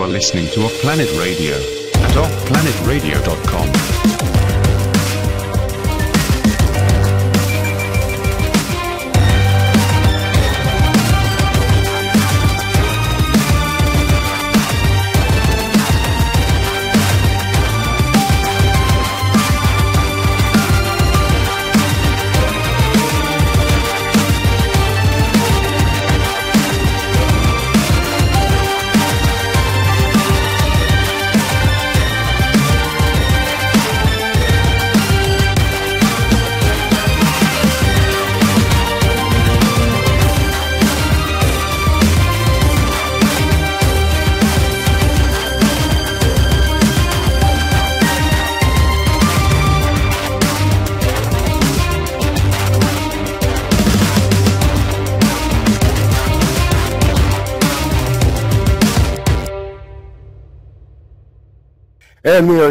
You are listening to Off Planet Radio at offplanetradio.com.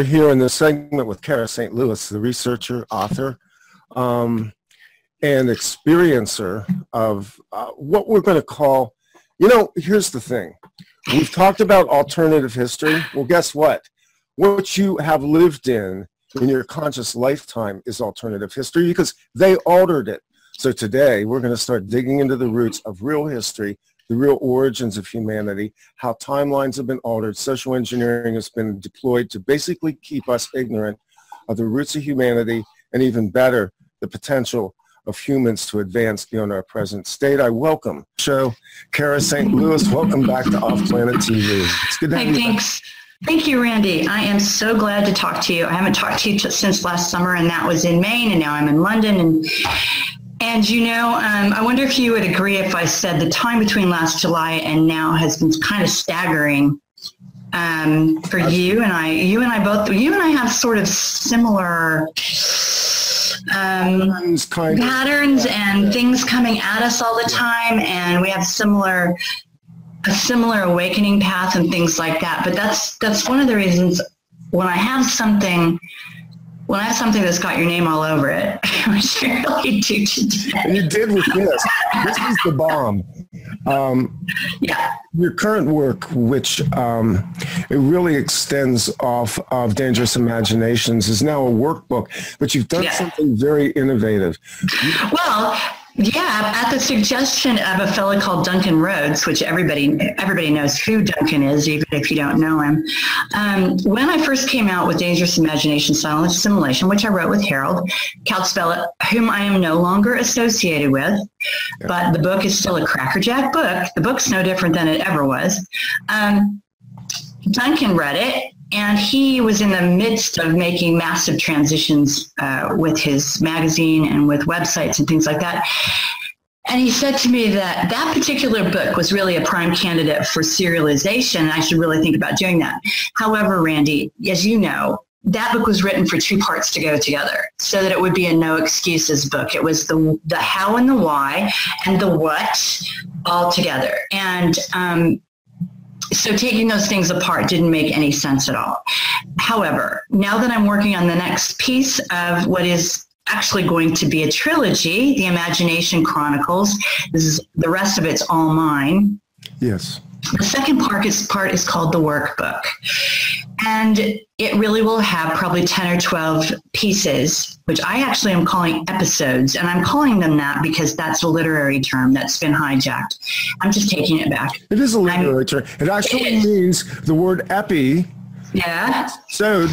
are here in this segment with Cara St. Louis, the researcher, author, um, and experiencer of uh, what we're going to call, you know, here's the thing. We've talked about alternative history. Well, guess what? What you have lived in in your conscious lifetime is alternative history because they altered it. So today we're going to start digging into the roots of real history the real origins of humanity, how timelines have been altered, social engineering has been deployed to basically keep us ignorant of the roots of humanity, and even better, the potential of humans to advance beyond our present state. I welcome show Cara St. Louis. Welcome back to Off Planet TV. It's good to have hey, you. Thanks. Thank you, Randy. I am so glad to talk to you. I haven't talked to you since last summer, and that was in Maine, and now I'm in London, and and you know, um, I wonder if you would agree if I said the time between last July and now has been kind of staggering um, for you and I. You and I both. You and I have sort of similar um, patterns and things coming at us all the time, and we have similar a similar awakening path and things like that. But that's that's one of the reasons when I have something when I have something that's got your name all over it, which I really do today. You did with this. This is the bomb. Um, yeah. Your current work, which um, it really extends off of Dangerous Imaginations, is now a workbook, but you've done yeah. something very innovative. Well, yeah, at the suggestion of a fellow called Duncan Roads, which everybody everybody knows who Duncan is, even if you don't know him. Um, when I first came out with Dangerous Imagination Silent Assimilation, which I wrote with Harald Kautz-Vella, whom I am no longer associated with, but the book is still a crackerjack book. The book's no different than it ever was. Um, Duncan read it and he was in the midst of making massive transitions uh, with his magazine and with websites and things like that. And he said to me that that particular book was really a prime candidate for serialization. And I should really think about doing that. However, Randy, as you know, that book was written for two parts to go together so that it would be a no excuses book. It was the, the how and the why and the what all together. And um, so taking those things apart didn't make any sense at all. However, now that I'm working on the next piece of what is actually going to be a trilogy, The Imagination Chronicles, this is the rest of it's all mine. Yes. The second part is part is called the workbook. And it really will have probably 10 or 12 pieces, which I actually am calling episodes. And I'm calling them that because that's a literary term that's been hijacked. I'm just taking it back. It is a literary I'm, term. It actually it means the word epi yeah. So,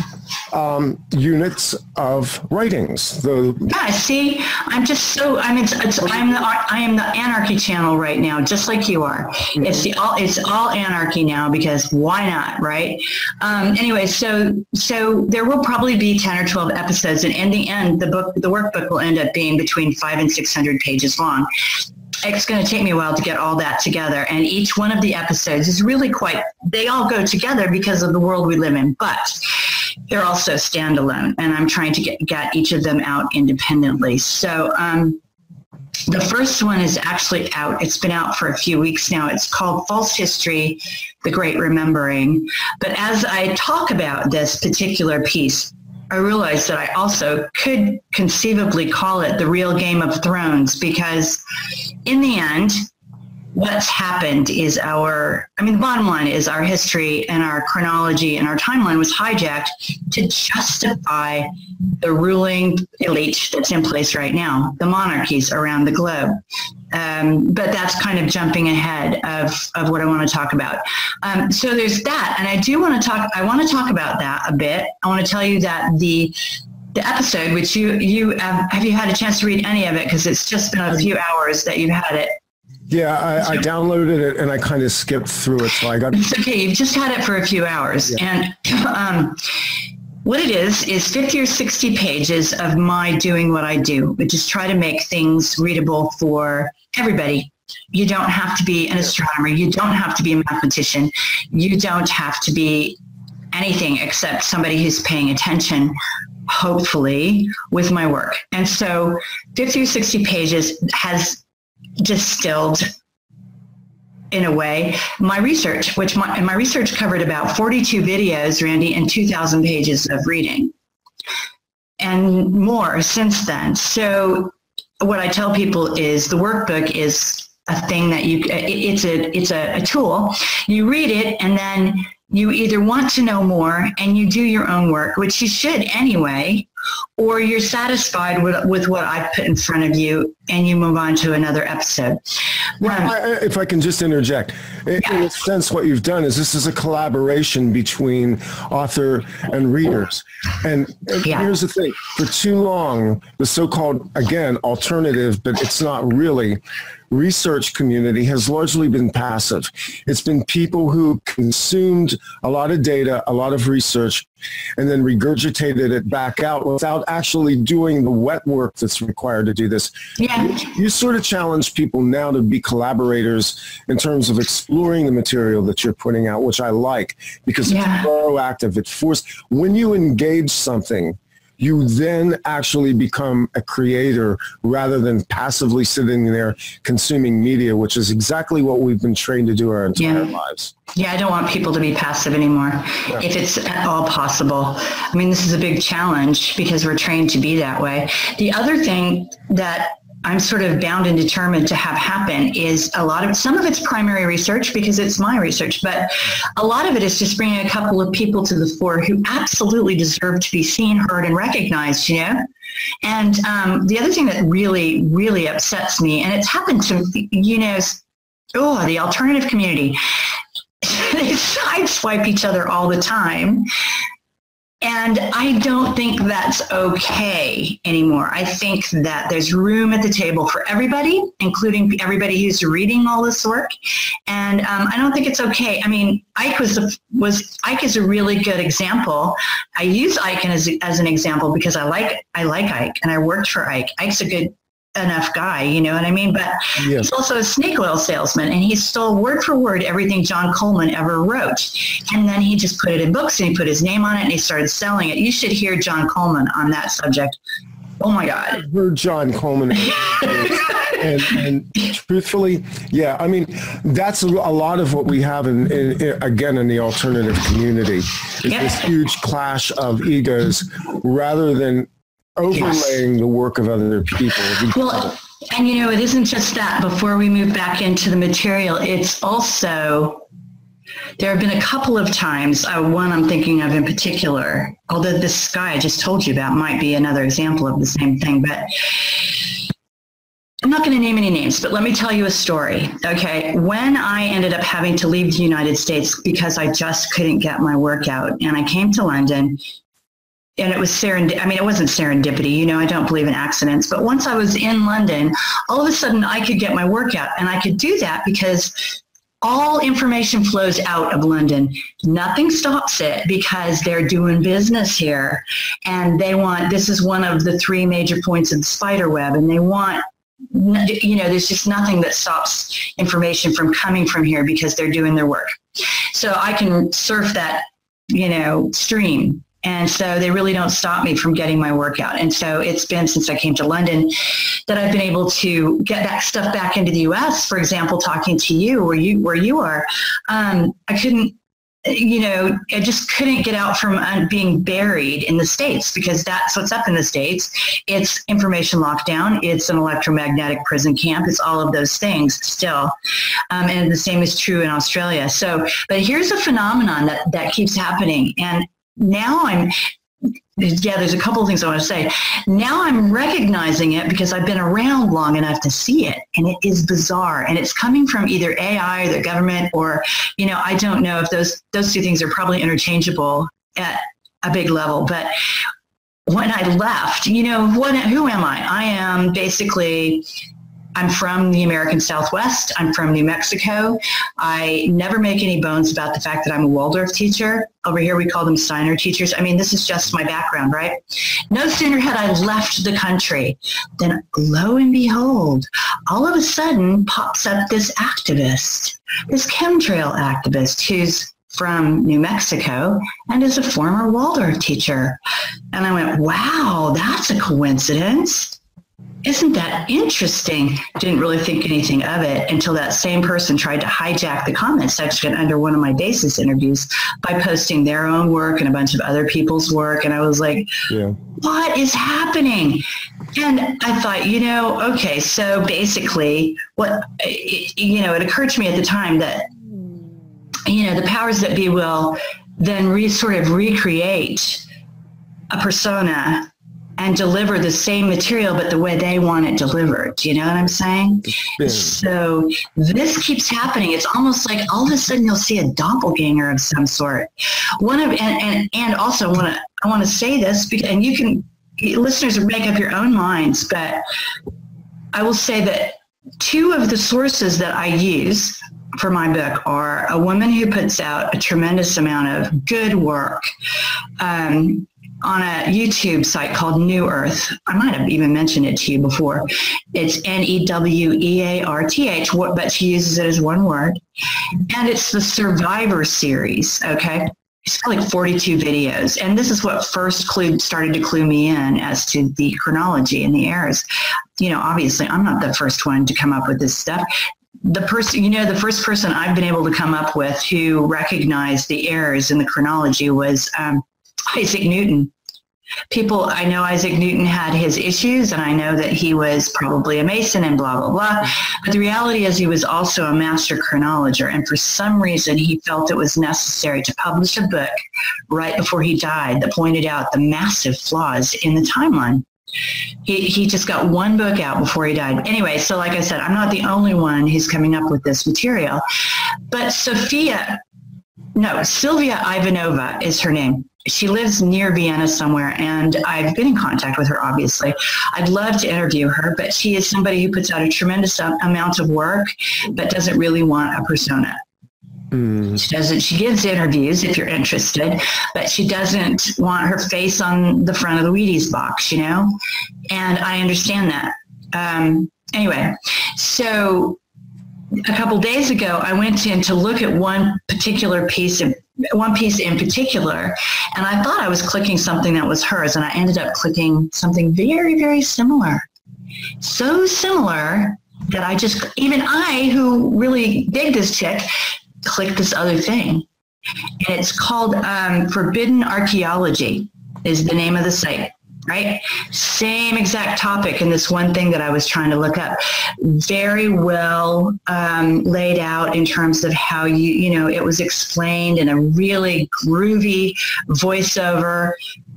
um, units of writings. The yeah. See, I'm just so I'm it's, it's I'm the I am the anarchy channel right now, just like you are. Mm-hmm. It's the all it's all anarchy now because why not, right? Um, anyway, so so there will probably be ten or twelve episodes, and in the end, the book the workbook will end up being between five and six hundred pages long it's going to take me a while to get all that together. And each one of the episodes is really quite, they all go together because of the world we live in, but they're also standalone. And I'm trying to get, get each of them out independently. So, um, the first one is actually out. It's been out for a few weeks now. It's called False History, The Great Remembering. But as I talk about this particular piece, I realized that I also could conceivably call it the real Game of Thrones because in the end, what's happened is our, I mean, the bottom line is our history and our chronology and our timeline was hijacked to justify the ruling elite that's in place right now, the monarchies around the globe. Um, but that's kind of jumping ahead of, of what I want to talk about. Um, so there's that, and I do want to talk. I want to talk about that a bit. I want to tell you that the the episode, which you you um, have you had a chance to read any of it because it's just been a few hours that you've had it. Yeah, I, I, downloaded it and I kind of skipped through it, so I got. It's okay. You've just had it for a few hours, yeah. and um, what it is is 50 or 60 pages of my doing what I do, which is try to make things readable for everybody. You don't have to be an astronomer. You don't have to be a mathematician. You don't have to be anything except somebody who's paying attention, hopefully, with my work. And so 50 or 60 pages has distilled in a way, my research, which my, my research covered about 42 videos, Randy, and 2,000 pages of reading and more since then. So what I tell people is the workbook is a thing that you, it's a, it's a, a tool. You read it and then you either want to know more and you do your own work, which you should anyway, or you're satisfied with, with what I put in front of you and you move on to another episode. Well, um, I, if I can just interject, in, yeah. in a sense, what you've done is this is a collaboration between author and readers. And, and yeah. here's the thing for too long, the so called, again, alternative, but it's not really, research community has largely been passive. It's been people who consumed a lot of data, a lot of research, and then regurgitated it back out without actually doing the wet work that's required to do this. Yeah. You, you sort of challenge people now to be collaborators in terms of exploring the material that you're putting out, which I like because yeah. it's proactive. It forces when you engage something you then actually become a creator rather than passively sitting there consuming media, which is exactly what we've been trained to do our entire yeah. lives. Yeah, I don't want people to be passive anymore, yeah. if it's at all possible. I mean, this is a big challenge because we're trained to be that way. The other thing that I'm sort of bound and determined to have happen is a lot of some of it's primary research because it's my research, but a lot of it is just bringing a couple of people to the fore who absolutely deserve to be seen, heard, and recognized. You know. And um, the other thing that really, really upsets me, and it's happened to you know, oh, the alternative community. they sideswipe each other all the time and I don't think that's okay anymore. I think that there's room at the table for everybody, including everybody who's reading all this work. And um, I don't think it's okay. I mean, Ike was was Ike is a really good example. I use Ike as, as an example because I like I like Ike and I worked for Ike. Ike's a good enough guy, you know what I mean? But yes. he's also a snake oil salesman and he stole word for word everything John Coleman ever wrote. And then he just put it in books and he put his name on it and he started selling it. You should hear John Coleman on that subject. Oh my God. I heard John Coleman. and, and, truthfully, yeah, I mean, that's a, lot of what we have in, in, in again, in the alternative community is yep. this huge clash of egos rather than overlaying yes. the work of other people. Well, and you know, it isn't just that. Before we move back into the material, it's also there have been a couple of times. Uh, one I'm thinking of in particular, although this guy I just told you about might be another example of the same thing, but. I'm not going to name any names, but let me tell you a story. Okay. When I ended up having to leave the United States because I just couldn't get my work out and I came to London and it was serendipity. I mean, it wasn't serendipity. You know, I don't believe in accidents. But once I was in London, all of a sudden I could get my workout, and I could do that because all information flows out of London. Nothing stops it because they're doing business here, and they want. This is one of the three major points of the spider web, and they want. You know, there's just nothing that stops information from coming from here because they're doing their work. So I can surf that, you know, stream and so they really don't stop me from getting my workout. And so it's been since I came to London that I've been able to get that stuff back into the US. For example, talking to you where you where you are, um, I couldn't you know, I just couldn't get out from uh, being buried in the States because that's what's up in the States. It's information lockdown. It's an electromagnetic prison camp. It's all of those things still. Um, and the same is true in Australia. So, but here's a phenomenon that, that keeps happening. And now I'm yeah, there's a couple of things I want to say. Now I'm recognizing it because I've been around long enough to see it, and it is bizarre. And it's coming from either AI or the government, or you know, I don't know if those those two things are probably interchangeable at a big level. But when I left, you know, what? Who am I? I am basically I'm from the American Southwest. I'm from New Mexico. I never make any bones about the fact that I'm a Waldorf teacher. Over here, we call them Steiner teachers. I mean, this is just my background, right? No sooner had I left the country than lo and behold, all of a sudden pops up this activist, this chemtrail activist who's from New Mexico and is a former Waldorf teacher. And I went, wow, that's a coincidence isn't that interesting? Didn't really think anything of it until that same person tried to hijack the comment section under one of my basis interviews by posting their own work and a bunch of other people's work. And I was like, yeah. what is happening? And I thought, you know, okay, so basically, what, you know, it occurred to me at the time that, you know, the powers that be will then re- sort of recreate a persona and deliver the same material, but the way they want it delivered. Do you know what I'm saying? So this keeps happening. It's almost like all of a sudden you'll see a doppelganger of some sort. One of and and, and also want to I want to say this because, and you can listeners make up your own minds, but I will say that two of the sources that I use for my book are a woman who puts out a tremendous amount of good work. Um, on a YouTube site called New Earth. I might have even mentioned it to you before. It's N E W E A R T H, but she uses it as one word. And it's the Survivor series, okay? It's got like 42 videos. And this is what first clued, started to clue me in as to the chronology and the errors. You know, obviously, I'm not the first one to come up with this stuff the person, you know, the first person I've been able to come up with who recognized the errors in the chronology was um, Isaac Newton. People, I know Isaac Newton had his issues, and I know that he was probably a Mason and blah, blah, blah. But the reality is, he was also a master chronologer. And for some reason, he felt it was necessary to publish a book right before he died that pointed out the massive flaws in the timeline. He, he just got one book out before he died. Anyway, so like I said, I'm not the only one who's coming up with this material. But Sophia, no, Sylvia Ivanova is her name she lives near Vienna somewhere, and I've been in contact with her, obviously. I'd love to interview her, but she is somebody who puts out a tremendous amount of work, but doesn't really want a persona. Mm. She doesn't. She gives interviews if you're interested, but she doesn't want her face on the front of the Wheaties box, you know. And I understand that. Um, anyway, so a couple days ago, I went in to look at one particular piece of one piece in particular, and I thought I was clicking something that was hers, and I ended up clicking something very, very similar. So similar that I just, even I, who really dig this chick, clicked this other thing. And it's called um, Forbidden Archaeology, is the name of the site right? Same exact topic in this one thing that I was trying to look up. Very well um, laid out in terms of how you, you know, it was explained in a really groovy voiceover.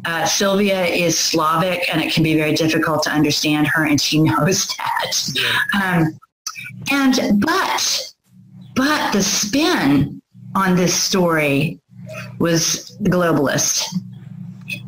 Uh, Sylvia is Slavic and it can be very difficult to understand her and she knows that. Um, and, but, but the spin on this story was globalist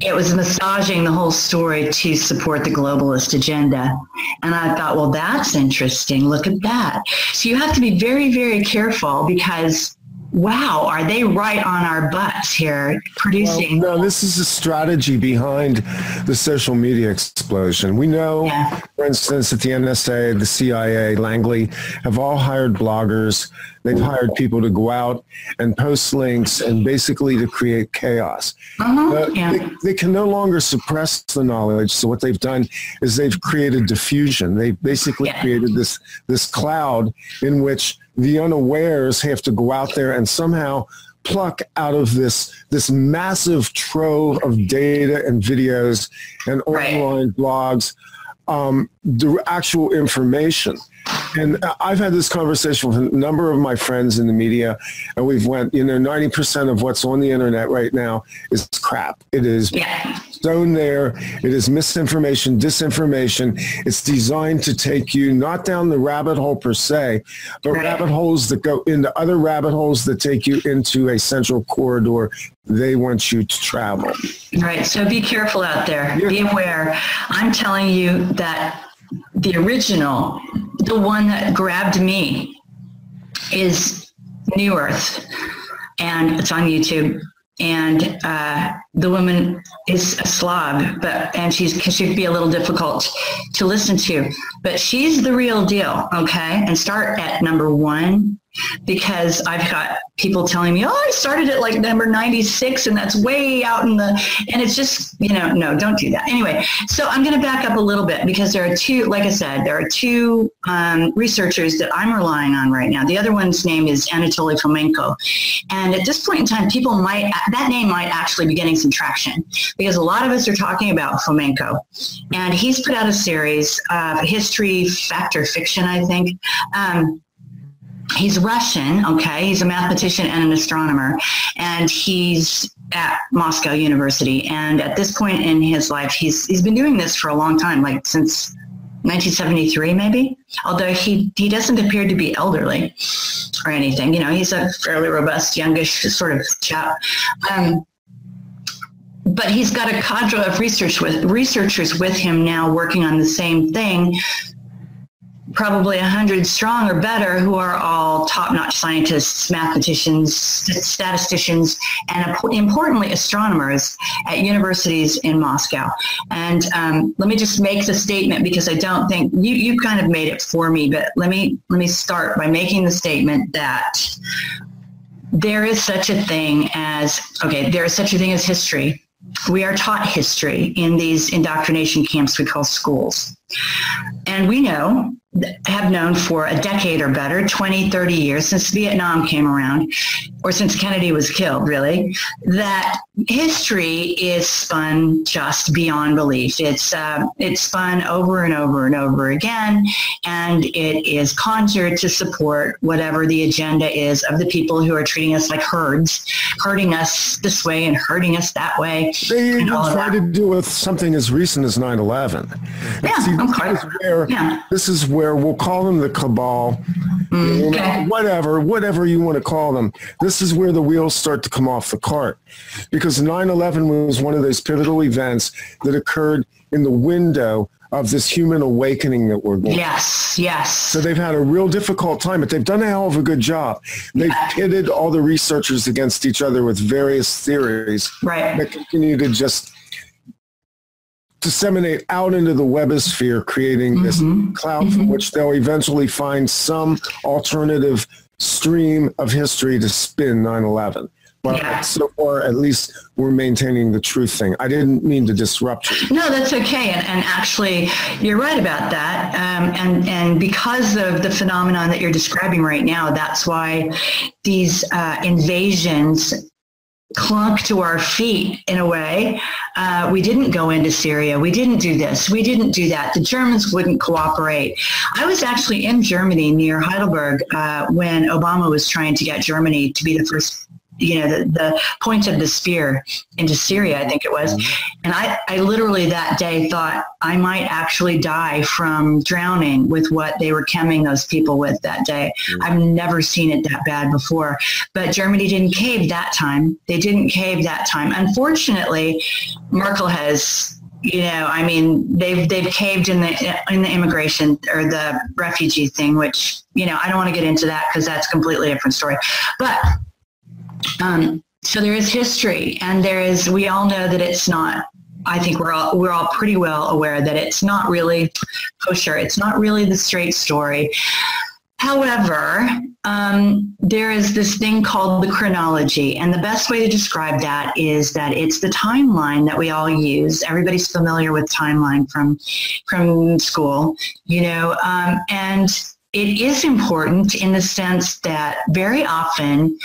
it was massaging the whole story to support the globalist agenda. And I thought, well, that's interesting. Look at that. So you have to be very, very careful because wow, are they right on our butts here producing? Well, no, this is a strategy behind the social media explosion. We know, yeah. for instance, that the NSA, the CIA, Langley have all hired bloggers. They've hired people to go out and post links and basically to create chaos. Uh-huh. Uh, yeah. they, they can no longer suppress the knowledge. So what they've done is they've created diffusion. They basically yeah. created this this cloud in which the unawares have to go out there and somehow pluck out of this this massive trove of data and videos and Right. online blogs um, the actual information. And I've had this conversation with a number of my friends in the media, and we've went, you know, 90% of what's on the internet right now is crap. It is Yeah. shown there. It is misinformation, disinformation. It's designed to take you not down the rabbit hole per se, but Right. rabbit holes that go into other rabbit holes that take you into a central corridor they want you to travel. Right. So be careful out there. Yeah. Be aware. I'm telling you that the original, the one that grabbed me, is New Earth, and it's on YouTube. And uh, the woman is a Slav, but and she's she could be a little difficult to listen to, but she's the real deal. Okay, and start at number one because I've got people telling me, oh, I started at like number 96 and that's way out in the, and it's just, you know, no, don't do that. Anyway, so I'm going to back up a little bit because there are two, like I said, there are two um, researchers that I'm relying on right now. The other one's name is Anatoly Fomenko. And at this point in time, people might, that name might actually be getting some traction because a lot of us are talking about Fomenko. And he's put out a series of history, fact or fiction, I think. Um, he's Russian, okay? He's a mathematician and an astronomer, and he's at Moscow University. And at this point in his life, he's he's been doing this for a long time, like since 1973, maybe. Although he he doesn't appear to be elderly or anything. You know, he's a fairly robust, youngish sort of chap. Um, but he's got a cadre of research with researchers with him now working on the same thing probably 100 strong or better who are all top-notch scientists mathematicians statisticians and importantly astronomers at universities in moscow. And um, let me just make the statement because i don't think you, you kind of made it for me but let me let me start by making the statement that there is such a thing as okay there is such a thing as history. We are taught history in these indoctrination camps we call schools. And we know have known for a decade or better 20 30 years since vietnam came around or since kennedy was killed really that history is spun just beyond belief it's uh, it's spun over and over and over again and it is conjured to support whatever the agenda is of the people who are treating us like herds hurting us this way and hurting us that way They even and all of tried that. to do with something as recent as 9/11. Yeah, See, okay. this is where Yeah. this is where we'll call them the cabal, know, okay. whatever, whatever you want to call them. This is where the wheels start to come off the cart, because 9/11 was one of those pivotal events that occurred in the window of this human awakening that we're going. yes yes So they've had a real difficult time, but they've done a hell of a good job. They've pitted all the researchers against each other with various theories right that continue to just disseminate out into the webosphere, creating this Mhm. cloud from which they'll eventually find some alternative stream of history to spin 9-11. But Yeah. so far, at least we're maintaining the truth thing. I didn't mean to disrupt you. No, that's okay. And, and actually, you're right about that. Um, and, and because of the phenomenon that you're describing right now, that's why these uh, invasions clunk to our feet in a way. Uh, we didn't go into Syria. We didn't do this. We didn't do that. The Germans wouldn't cooperate. I was actually in Germany near Heidelberg uh, when Obama was trying to get Germany to be the first you know, the, the point of the spear into Syria, I think it was. Mm-hmm. And I, I literally that day thought I might actually die from drowning with what they were chemming those people with that day. Mm-hmm. I've never seen it that bad before. But Germany didn't cave that time. They didn't cave that time. Unfortunately, Merkel has you know, I mean, they've they've caved in the in the immigration or the refugee thing, which you know, I don't want to get into that because that's a completely different story. But um, so there is history, and there is. We all know that it's not. I think we're all we're all pretty well aware that it's not really kosher. It's not really the straight story. However, um, there is this thing called the chronology, and the best way to describe that is that it's the timeline that we all use. Everybody's familiar with timeline from from school, you know, um, and it is important in the sense that very often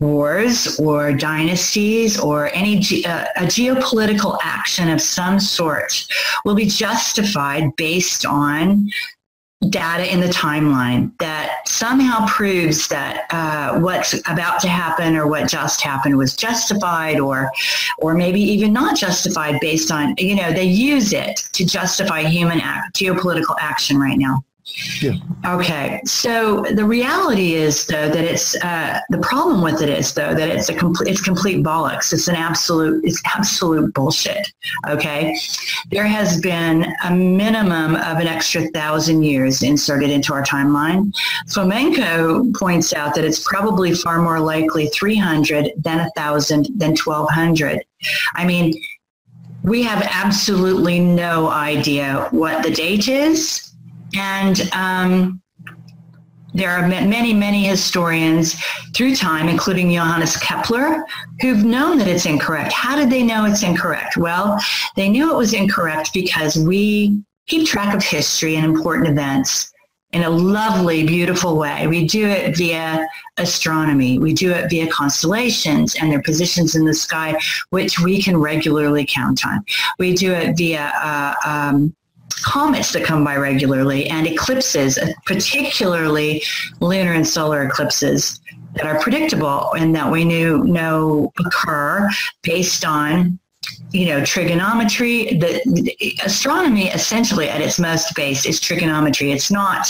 wars or dynasties or any uh, a geopolitical action of some sort will be justified based on data in the timeline that somehow proves that uh, what's about to happen or what just happened was justified or or maybe even not justified based on you know they use it to justify human act, geopolitical action right now Yeah. Okay, so the reality is though that it's uh, the problem with it is though that it's a complete it's complete bollocks. It's an absolute it's absolute bullshit. Okay, there has been a minimum of an extra thousand years inserted into our timeline. Fomenko points out that it's probably far more likely 300 than a thousand than 1200. I mean, we have absolutely no idea what the date is and um, there are many, many historians through time, including Johannes Kepler, who've known that it's incorrect. How did they know it's incorrect? Well, they knew it was incorrect because we keep track of history and important events in a lovely, beautiful way. We do it via astronomy. We do it via constellations and their positions in the sky, which we can regularly count on. We do it via uh, um, comets that come by regularly and eclipses, particularly lunar and solar eclipses that are predictable and that we knew know occur based on you know trigonometry. The, the, astronomy essentially at its most base is trigonometry. It's not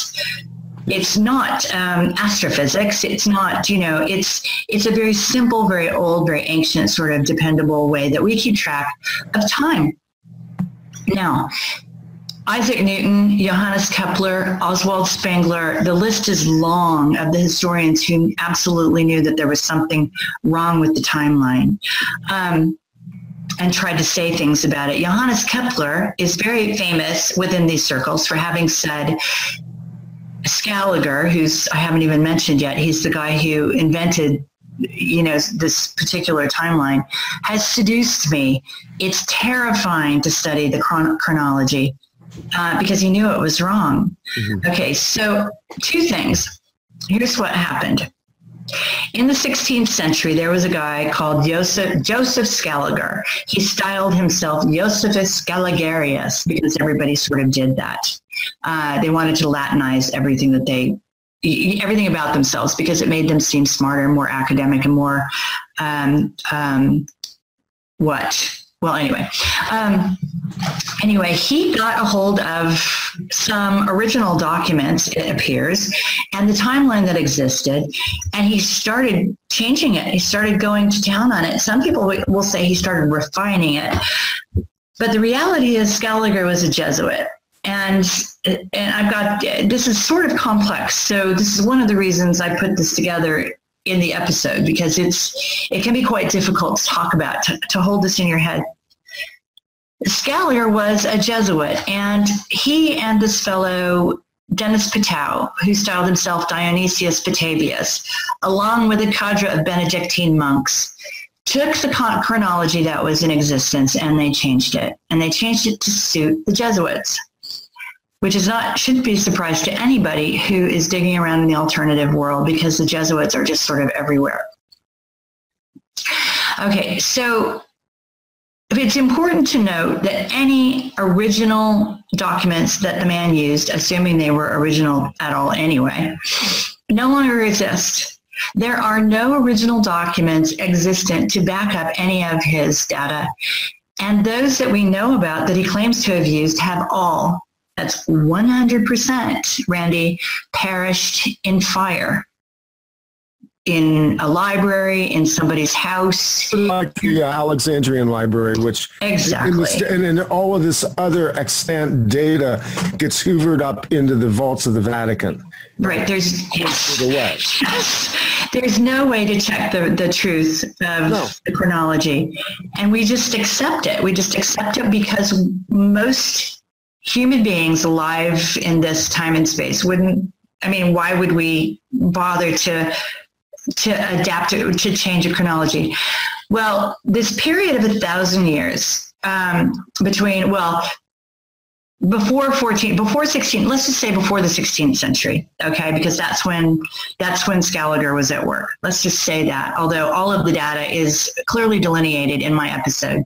it's not um, astrophysics. It's not you know it's it's a very simple very old very ancient sort of dependable way that we keep track of time. Now Isaac Newton, Johannes Kepler, Oswald Spengler, the list is long of the historians who absolutely knew that there was something wrong with the timeline um, and tried to say things about it. Johannes Kepler is very famous within these circles for having said, Scaliger, who's I haven't even mentioned yet, he's the guy who invented you know this particular timeline has seduced me it's terrifying to study the chron- chronology uh, because he knew it was wrong. Mm-hmm. Okay, so two things. Here's what happened. In the 16th century, there was a guy called Joseph, Joseph Scaliger. He styled himself Josephus Scaligerius because everybody sort of did that. Uh, they wanted to Latinize everything that they, everything about themselves because it made them seem smarter, more academic, and more um, um, what well, anyway, um, anyway, he got a hold of some original documents, it appears, and the timeline that existed, and he started changing it. He started going to town on it. Some people will say he started refining it, but the reality is Scaliger was a Jesuit. And and I've got this is sort of complex. So this is one of the reasons I put this together in the episode because it's it can be quite difficult to talk about to, to hold this in your head. Scaliger was a Jesuit, and he and this fellow Denis Petau, who styled himself Dionysius Petavius, along with a cadre of Benedictine monks, took the chronology that was in existence and they changed it. And they changed it to suit the Jesuits which is not shouldn't be a surprise to anybody who is digging around in the alternative world because the Jesuits are just sort of everywhere. Okay, so it's important to note that any original documents that the man used, assuming they were original at all anyway, no longer exist. There are no original documents existent to back up any of his data. And those that we know about that he claims to have used have all that's 100%, Randy, perished in fire in a library, in somebody's house. Like the uh, Alexandrian Library, which exactly, and then all of this other extant data gets hoovered up into the vaults of the Vatican. Right. There's yes, there's no way to check the, the truth of no. the chronology, and we just accept it. We just accept it because most human beings alive in this time and space wouldn't i mean why would we bother to to adapt to, to change a chronology? Well this period of a thousand years um, between well before 14 before 16 let's just say before the 16th century okay? Because that's when that's when Scaliger was at work. Let's just say that although all of the data is clearly delineated in my episode.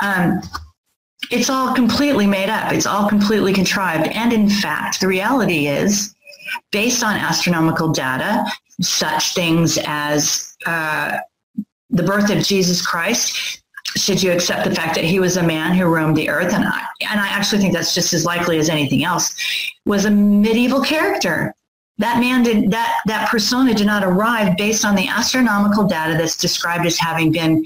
Um, it's all completely made up. It's all completely contrived. And in fact the reality is based on astronomical data such things as uh, the birth of jesus christ should you accept the fact that he was a man who roamed the earth? And I, and I actually think that's just as likely as anything else was a medieval character. That man did that that persona did not arrive based on the astronomical data that's described as having been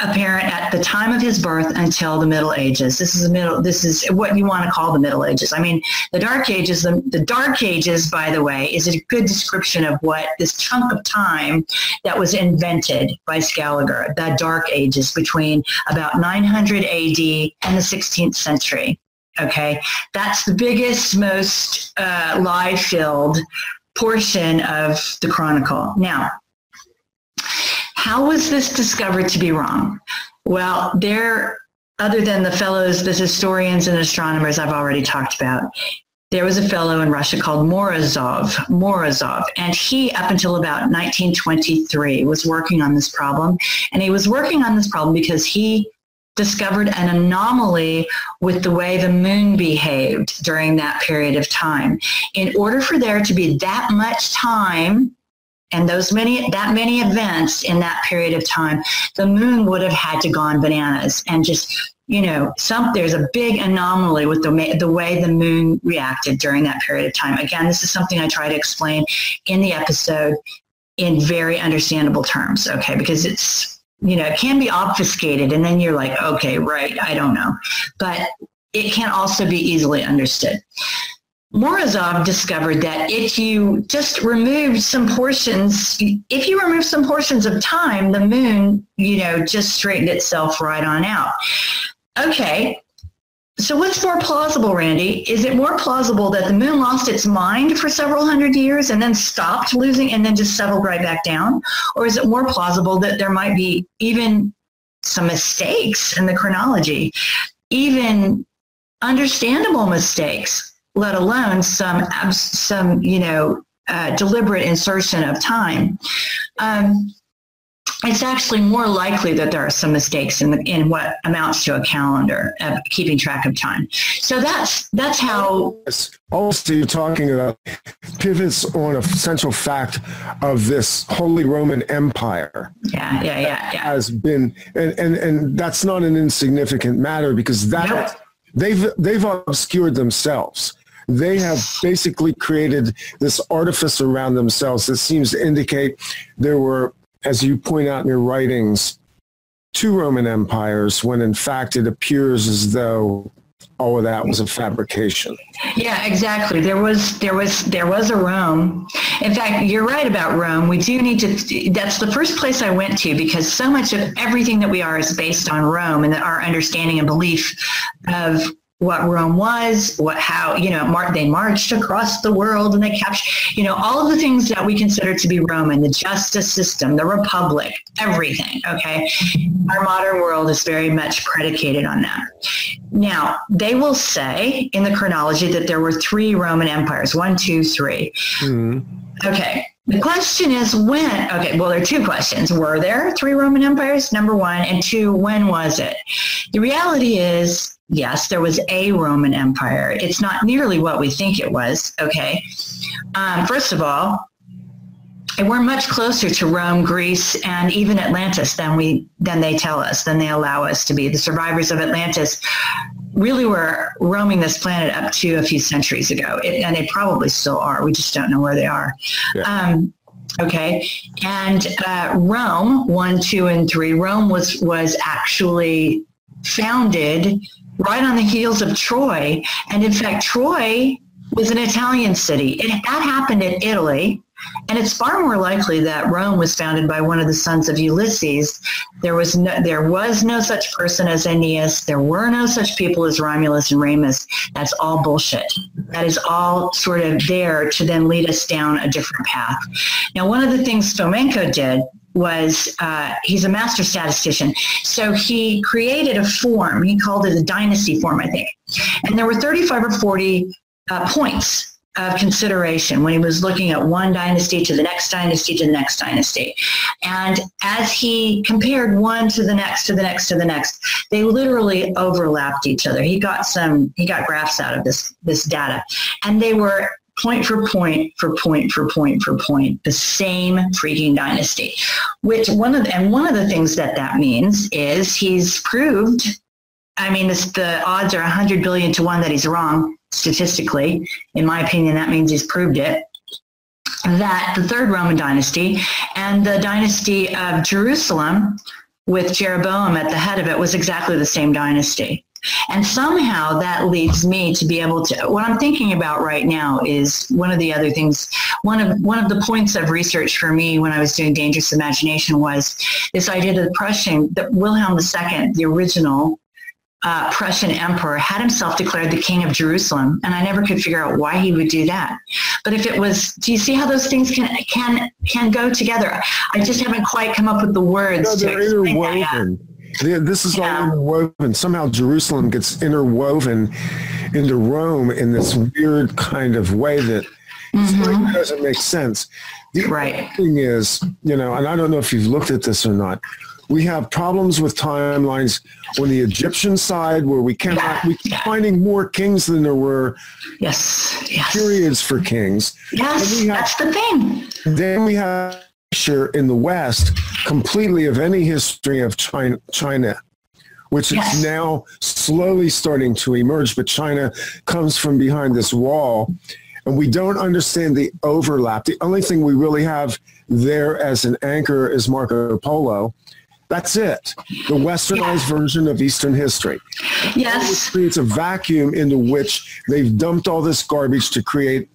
apparent at the time of his birth until the Middle Ages. This is a middle. This is what you want to call the Middle Ages. I mean, the Dark Ages. The, the Dark Ages, by the way, is a good description of what this chunk of time that was invented by Scaliger. The Dark Ages between about 900 AD and the 16th century. Okay, that's the biggest, most uh, lie-filled portion of the Chronicle. Now, how was this discovered to be wrong? Well, there, other than the fellows, the historians and astronomers I've already talked about, there was a fellow in Russia called Morozov, Morozov, and he, up until about 1923, was working on this problem. And he was working on this problem because he discovered an anomaly with the way the moon behaved during that period of time. In order for there to be that much time and those many that many events in that period of time the moon would have had to gone bananas and just you know some there's a big anomaly with the the way the moon reacted during that period of time. Again this is something i try to explain in the episode in very understandable terms okay? Because it's you know it can be obfuscated and then you're like okay right i don't know. But it can also be easily understood Morozov discovered that if you just remove some portions, if you remove some portions of time, the moon, you know, just straightened itself right on out. Okay. So what's more plausible, Randy? Is it more plausible that the moon lost its mind for several hundred years and then stopped losing and then just settled right back down? Or is it more plausible that there might be even some mistakes in the chronology, even understandable mistakes let alone some some you know uh, deliberate insertion of time. Um, it's actually more likely that there are some mistakes in, the, in what amounts to a calendar of keeping track of time. So that's that's how. Also, you're talking about pivots on a central fact of this Holy Roman Empire. Yeah, yeah, yeah, yeah. Has been, and and and that's not an insignificant matter because that nope. they've they've obscured themselves they have basically created this artifice around themselves that seems to indicate there were, as you point out in your writings, two Roman empires when in fact it appears as though all of that was a fabrication. Yeah, exactly. There was there was there was a Rome. In fact, you're right about Rome. We do need to that's the first place I went to because so much of everything that we are is based on Rome and our understanding and belief of what Rome was, what how you know mar- they marched across the world and they captured you know all of the things that we consider to be Roman, the justice system, the republic, everything. Okay, our modern world is very much predicated on that. Now they will say in the chronology that there were three Roman empires: one, two, three. Mm-hmm. Okay. The question is when, okay, well, there are two questions. Were there three Roman empires? Number one. And two, when was it? The reality is yes, there was a Roman Empire. It's not nearly what we think it was, okay? Um, first of all, we're much closer to Rome, Greece, and even Atlantis than we than they tell us, than they allow us to be. The survivors of Atlantis really were roaming this planet up to a few centuries ago, it, and they probably still are. We just don't know where they are. Yeah. Um, okay, and uh, Rome, one, two, and three. Rome was was actually founded right on the heels of Troy. And in fact, Troy was an Italian city. It, that happened in Italy. And it's far more likely that Rome was founded by one of the sons of Ulysses. There was no, there was no such person as Aeneas. There were no such people as Romulus and Remus. That's all bullshit. That is all sort of there to then lead us down a different path. Now, one of the things Fomenko did was uh, he's a master statistician. So he created a form. He called it a dynasty form, I think. And there were 35 or 40 uh, points of consideration when he was looking at one dynasty to the next dynasty to the next dynasty. And as he compared one to the next to the next to the next, they literally overlapped each other. He got some he got graphs out of this this data. And they were point for point for point for point for point the same freaking dynasty which one of the, and one of the things that that means is he's proved i mean this, the odds are 100 billion to 1 that he's wrong statistically in my opinion that means he's proved it that the third roman dynasty and the dynasty of jerusalem with jeroboam at the head of it was exactly the same dynasty. And somehow that leads me to be able to, what I'm thinking about right now is one of the other things, one of, one of the points of research for me when I was doing Dangerous Imagination was this idea that the Prussian, that Wilhelm II, the original uh, Prussian emperor had himself declared the king of Jerusalem, and I never could figure out why he would do that. But if it was, do you see how those things can can can go together? I just haven't quite come up with the words. No, they're interwoven. This is yeah. all interwoven. Somehow Jerusalem gets interwoven into Rome in this weird kind of way that mm-hmm. doesn't make sense. The right. thing is, you know, and I don't know if you've looked at this or not. We have problems with timelines on the Egyptian side where we cannot yeah. we keep yeah. finding more kings than there were yes, yes. periods for kings. Yes, have, that's the thing. Then we have sure in the West completely of any history of China, China which yes. is now slowly starting to emerge. But China comes from behind this wall, and we don't understand the overlap. The only thing we really have there as an anchor is Marco Polo. That's it. The westernized yeah. version of Eastern history. Yes. It creates a vacuum into which they've dumped all this garbage to create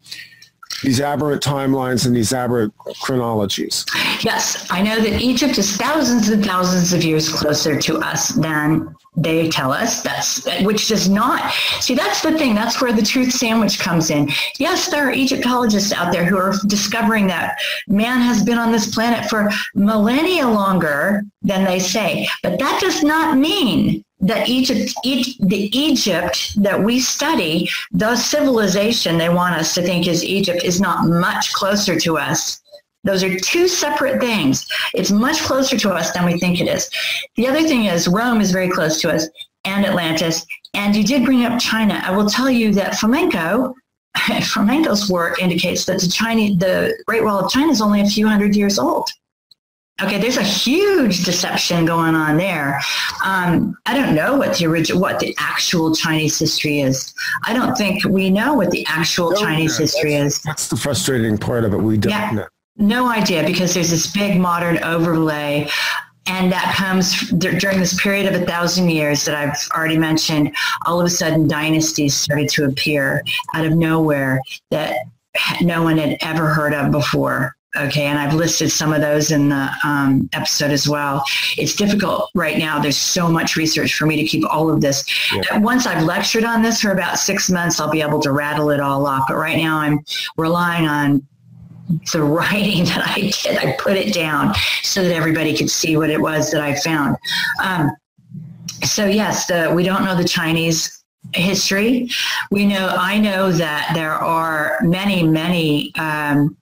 these aberrant timelines and these aberrant chronologies. Yes, I know that Egypt is thousands and thousands of years closer to us than they tell us that's which does not see that's the thing that's where the truth sandwich comes in yes there are egyptologists out there who are discovering that man has been on this planet for millennia longer than they say but that does not mean that Egypt, the Egypt that we study, the civilization they want us to think is Egypt, is not much closer to us. Those are two separate things. It's much closer to us than we think it is. The other thing is Rome is very close to us and Atlantis. And you did bring up China. I will tell you that Fomenko, Fomenko's work indicates that the Chinese, the Great Wall of China is only a few hundred years old. Okay, there's a huge deception going on there. Um, I don't know what the original, what the actual Chinese history is. I don't think we know what the actual no, Chinese history that's, is. That's the frustrating part of it. We don't yeah, know. No idea because there's this big modern overlay and that comes during this period of a thousand years that I've already mentioned. All of a sudden, dynasties started to appear out of nowhere that no one had ever heard of before. Okay, and I've listed some of those in the um, episode as well. It's difficult right now. There's so much research for me to keep all of this. Yeah. Once I've lectured on this for about six months, I'll be able to rattle it all off. But right now, I'm relying on the writing that I did. I put it down so that everybody could see what it was that I found. Um, so yes, the, we don't know the Chinese history. We know I know that there are many, many. Um,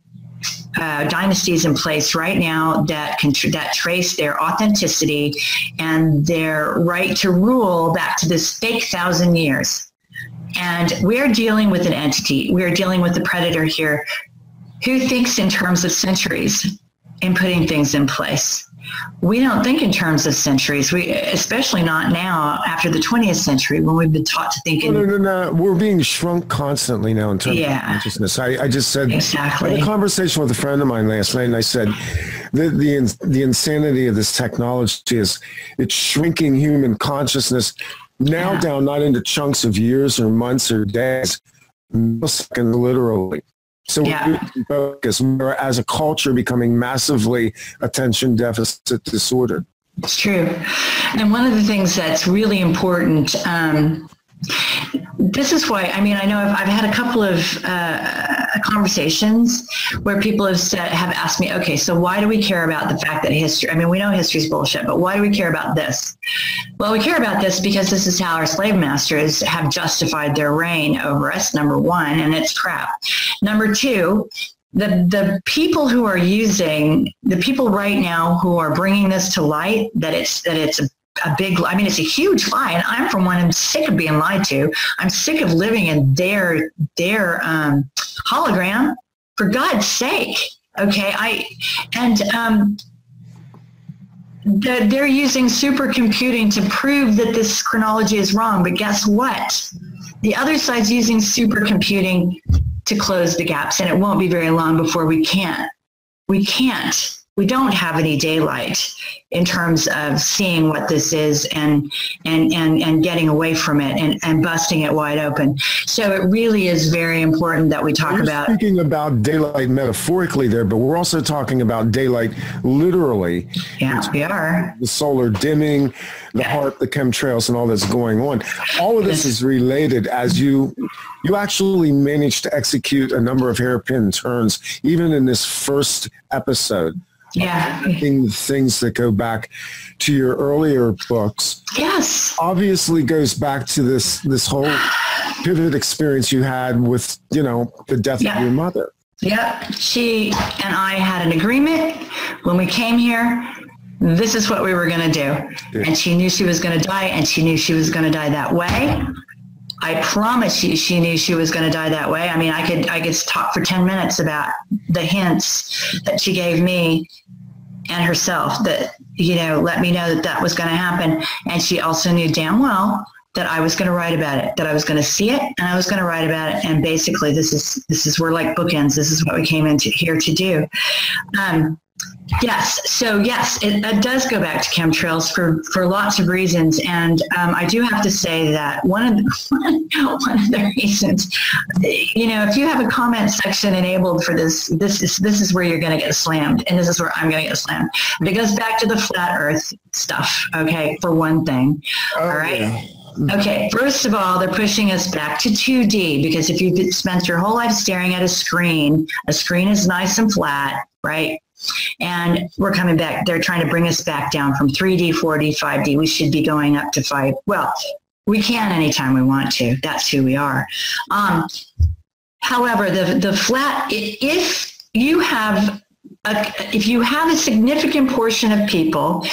uh, dynasties in place right now that can tr- that trace their authenticity and their right to rule back to this fake thousand years. And we're dealing with an entity. We're dealing with a predator here who thinks in terms of centuries in putting things in place we don't think in terms of centuries. We, especially not now after the 20th century when we've been taught to think. In, no, no, no, We're being shrunk constantly now in terms yeah, of consciousness. I, I just said exactly. I had a conversation with a friend of mine last night, and I said the the the insanity of this technology is it's shrinking human consciousness now yeah. down not into chunks of years or months or days, milliseconds literally. So yeah. we focus. We're as a culture becoming massively attention deficit disorder. It's true. And one of the things that's really important, um, this is why, I mean, I know I've, I've had a couple of uh, conversations where people have said, have asked me, okay, so why do we care about the fact that history, I mean, we know history's bullshit, but why do we care about this? Well, we care about this because this is how our slave masters have justified their reign over us, number one, and it's crap. Number two, the the people who are using the people right now who are bringing this to light that it's that it's a, a big i mean it's a huge lie and i'm from one i'm sick of being lied to. I'm sick of living in their their um, hologram. For god's sake okay? I and um, they're using supercomputing to prove that this chronology is wrong but guess what? The other side's using supercomputing to close the gaps and it won't be very long before we can't we can't we don't have any daylight in terms of seeing what this is and and and, and getting away from it and, and busting it wide open. So it really is very important that we talk we're about speaking about daylight metaphorically there, but we're also talking about daylight literally. Yeah, we are. The solar dimming, the yeah. HAARP, the chemtrails, and all that's going on. All of this is related as you you actually managed to execute a number of hairpin turns even in this first episode yeah. Things that go back to your earlier books. Yes. Obviously goes back to this this whole pivot experience you had with you know the death yeah. of your mother. Yeah she and i had an agreement. When we came here this is what we were going to do. Yeah. and she knew she was going to die and she knew she was going to die that way I promise you, she knew she was going to die that way. I mean, I could I could talk for ten minutes about the hints that she gave me and herself that you know let me know that that was going to happen. And she also knew damn well that I was going to write about it, that I was going to see it, and I was going to write about it. And basically, this is this is we're like bookends. This is what we came into here to do. Um, Yes. So yes, it, it, does go back to chemtrails for, for lots of reasons. And um, I do have to say that one of, the, one of the reasons, you know, if you have a comment section enabled for this, this is, this is where you're going to get slammed. And this is where I'm going to get slammed. But it goes back to the flat earth stuff. Okay. For one thing. Oh, all right. Yeah. Okay, first of all, they're pushing us back to 2D because if you've spent your whole life staring at a screen, a screen is nice and flat, right? And we're coming back. They're trying to bring us back down from 3D, 4D, 5D. We should be going up to 5. Well, we can anytime we want to. That's who we are. Um, however, the, the flat, if you have a, if you have a significant portion of people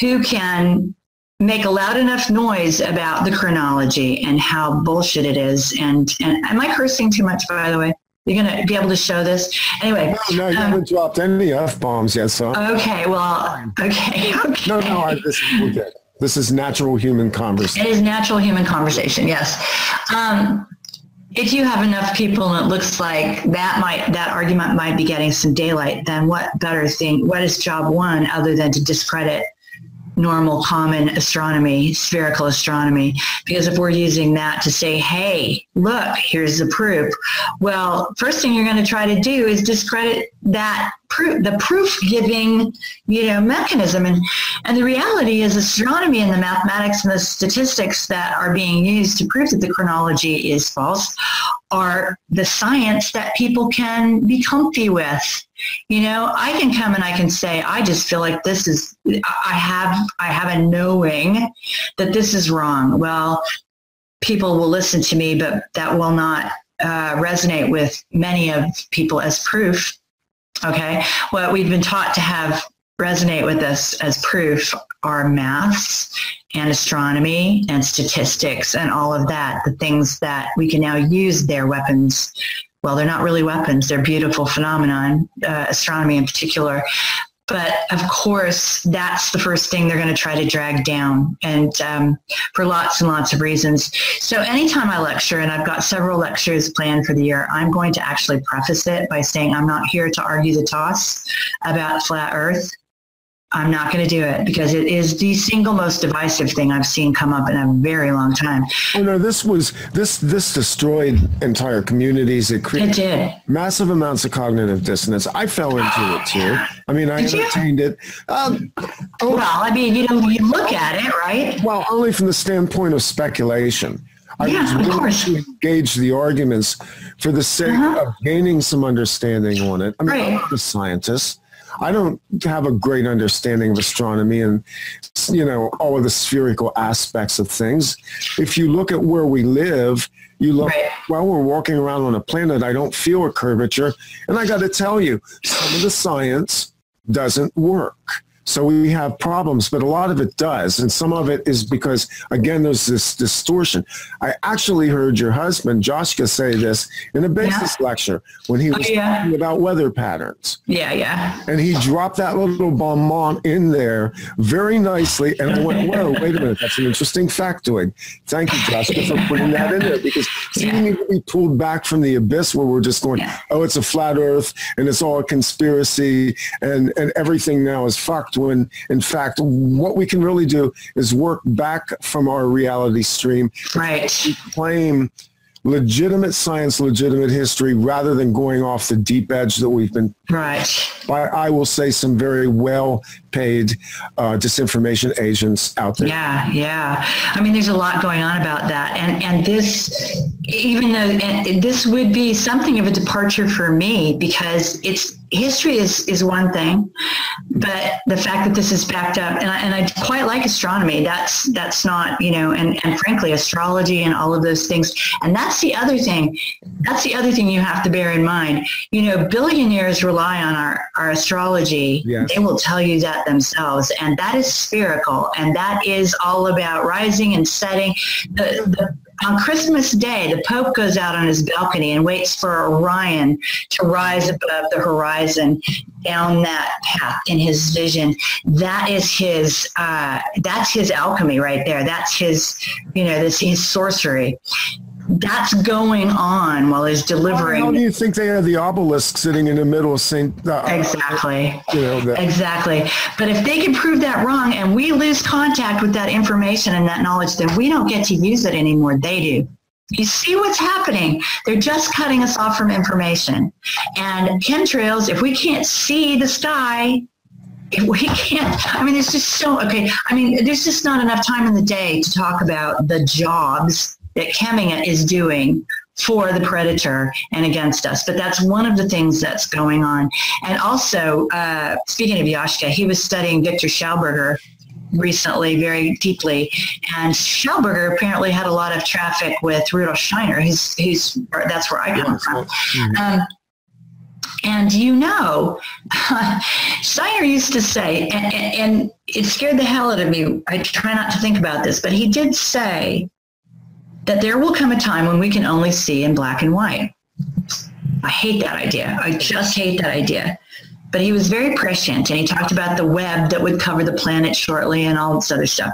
who can make a loud enough noise about the chronology and how bullshit it is and, and am i cursing too much by the way you're going to be able to show this anyway. No, no, you um, haven't dropped any f bombs yet, so. Okay, well, okay, okay. No, no, I, this is. This is natural human conversation. It is natural human conversation. Yes. Um, if you have enough people and it looks like that might that argument might be getting some daylight, then what better thing? What is job one other than to discredit normal common astronomy, spherical astronomy, because if we're using that to say, hey, look, here's the proof, well, first thing you're going to try to do is discredit that the proof giving, you know, mechanism. And, and the reality is astronomy and the mathematics and the statistics that are being used to prove that the chronology is false are the science that people can be comfy with. You know, I can come and I can say, I just feel like this is, I have, I have a knowing that this is wrong. Well, people will listen to me, but that will not uh, resonate with many of people as proof. Okay. What we've been taught to have resonate with us as proof are maths and astronomy and statistics and all of that, the things that we can now use their weapons. Well, they're not really weapons, they're beautiful phenomenon, uh, astronomy in particular. But of course, that's the first thing they're going to try to drag down, and um, for lots and lots of reasons. So, anytime I lecture, and I've got several lectures planned for the year, I'm going to actually preface it by saying I'm not here to argue the toss about flat Earth. I'm not going to do it because it is the single most divisive thing I've seen come up in a very long time. Oh no, this was this this destroyed entire communities. It created it did. massive amounts of cognitive dissonance. I fell into oh, it too. Yeah. I mean, I entertained it. Um, oh, well, I mean, you know, you look at it, right? Well, only from the standpoint of speculation. I Yeah, was of course. to engage the arguments for the sake Uh-huh. of gaining some understanding on it. I mean, I'm not a scientist. I don't have a great understanding of astronomy and you know all of the spherical aspects of things. If you look at where we live, you look Right. well. We're walking around on a planet. I don't feel a curvature, and I got to tell you, some of the science doesn't work. So we have problems, but a lot of it does. And some of it is because, again, there's this distortion. I actually heard your husband, Joshka, say this in a basis lecture when he oh, was Oh, yeah. talking about weather patterns. Yeah, yeah. And he dropped that little bonbon in there very nicely. And I went, whoa, wait a minute. That's an interesting factoid. Thank you, Joshua, for putting that in there because see, Yeah. we need to be pulled back from the abyss where we're just going, Yeah. oh, it's a flat earth and it's all a conspiracy and, and everything now is fucked when in fact, what we can really do is work back from our reality stream Right. claim legitimate science, legitimate history, rather than going off the deep edge that we've been Right. by, I will say, some very well paid uh, disinformation agents out there. Yeah, yeah. I mean, there's a lot going on about that, and and this, even though and this would be something of a departure for me because it's history is is one thing, but the fact that this is backed up, and I, and I quite like astronomy. That's that's not you know, and and frankly, astrology and all of those things, and that's the other thing. That's the other thing you have to bear in mind. You know, billionaires rely on our our astrology. Yes. They will tell you that themselves, and that is spherical, and that is all about rising and setting. The, the, on Christmas Day, the Pope goes out on his balcony and waits for Orion to rise above the horizon down that path in his vision. That is his. Uh, that's his alchemy right there. That's his. You know, this his sorcery. That's going on while he's delivering. How do you think they have the obelisk sitting in the middle of St. Uh, Exactly. You know, the, Exactly. But if they can prove that wrong and we lose contact with that information and that knowledge, then we don't get to use it anymore. They do. You see what's happening. They're just cutting us off from information. And chemtrails, if we can't see the sky, if we can't, I mean, there's just so, okay, I mean, there's just not enough time in the day to talk about the jobs that Chemia is doing for the predator and against us. But that's one of the things that's going on. And also, uh, speaking of Yashka, he was studying Victor Schauberger recently very deeply. And Schauberger apparently had a lot of traffic with Rudolf Steiner, who's, who's that's where I come from. Um, and you know, Steiner used to say, and, and, and it scared the hell out of me. I try not to think about this, but he did say that there will come a time when we can only see in black and white. I hate that idea. I just hate that idea. But he was very prescient and he talked about the web that would cover the planet shortly and all this other stuff.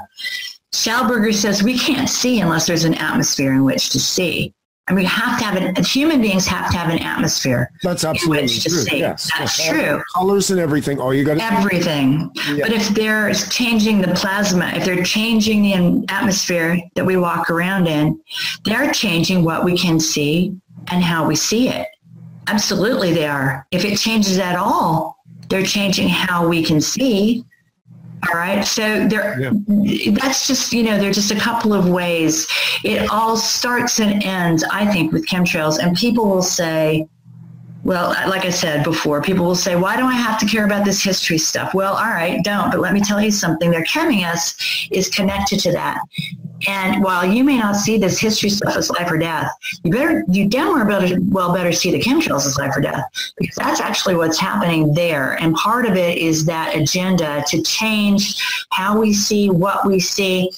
Schauberger says we can't see unless there's an atmosphere in which to see. I mean, we have to have an, human beings have to have an atmosphere that's absolutely true. Yes, That's yes. true. Colors and everything. All you got Everything. Yeah. But if they're changing the plasma, if they're changing the atmosphere that we walk around in, they're changing what we can see and how we see it. Absolutely, they are. If it changes at all, they're changing how we can see. All right. So there, Yeah. that's just, you know, there's just a couple of ways. It all starts and ends, I think, with chemtrails. And people will say, well, like I said before, people will say, why do I have to care about this history stuff? Well, all right, don't. But let me tell you something. Their us is connected to that. And while you may not see this history stuff as life or death, you better, you damn well better, well better see the chemtrails as life or death because that's actually what's happening there. And part of it is that agenda to change how we see what we see,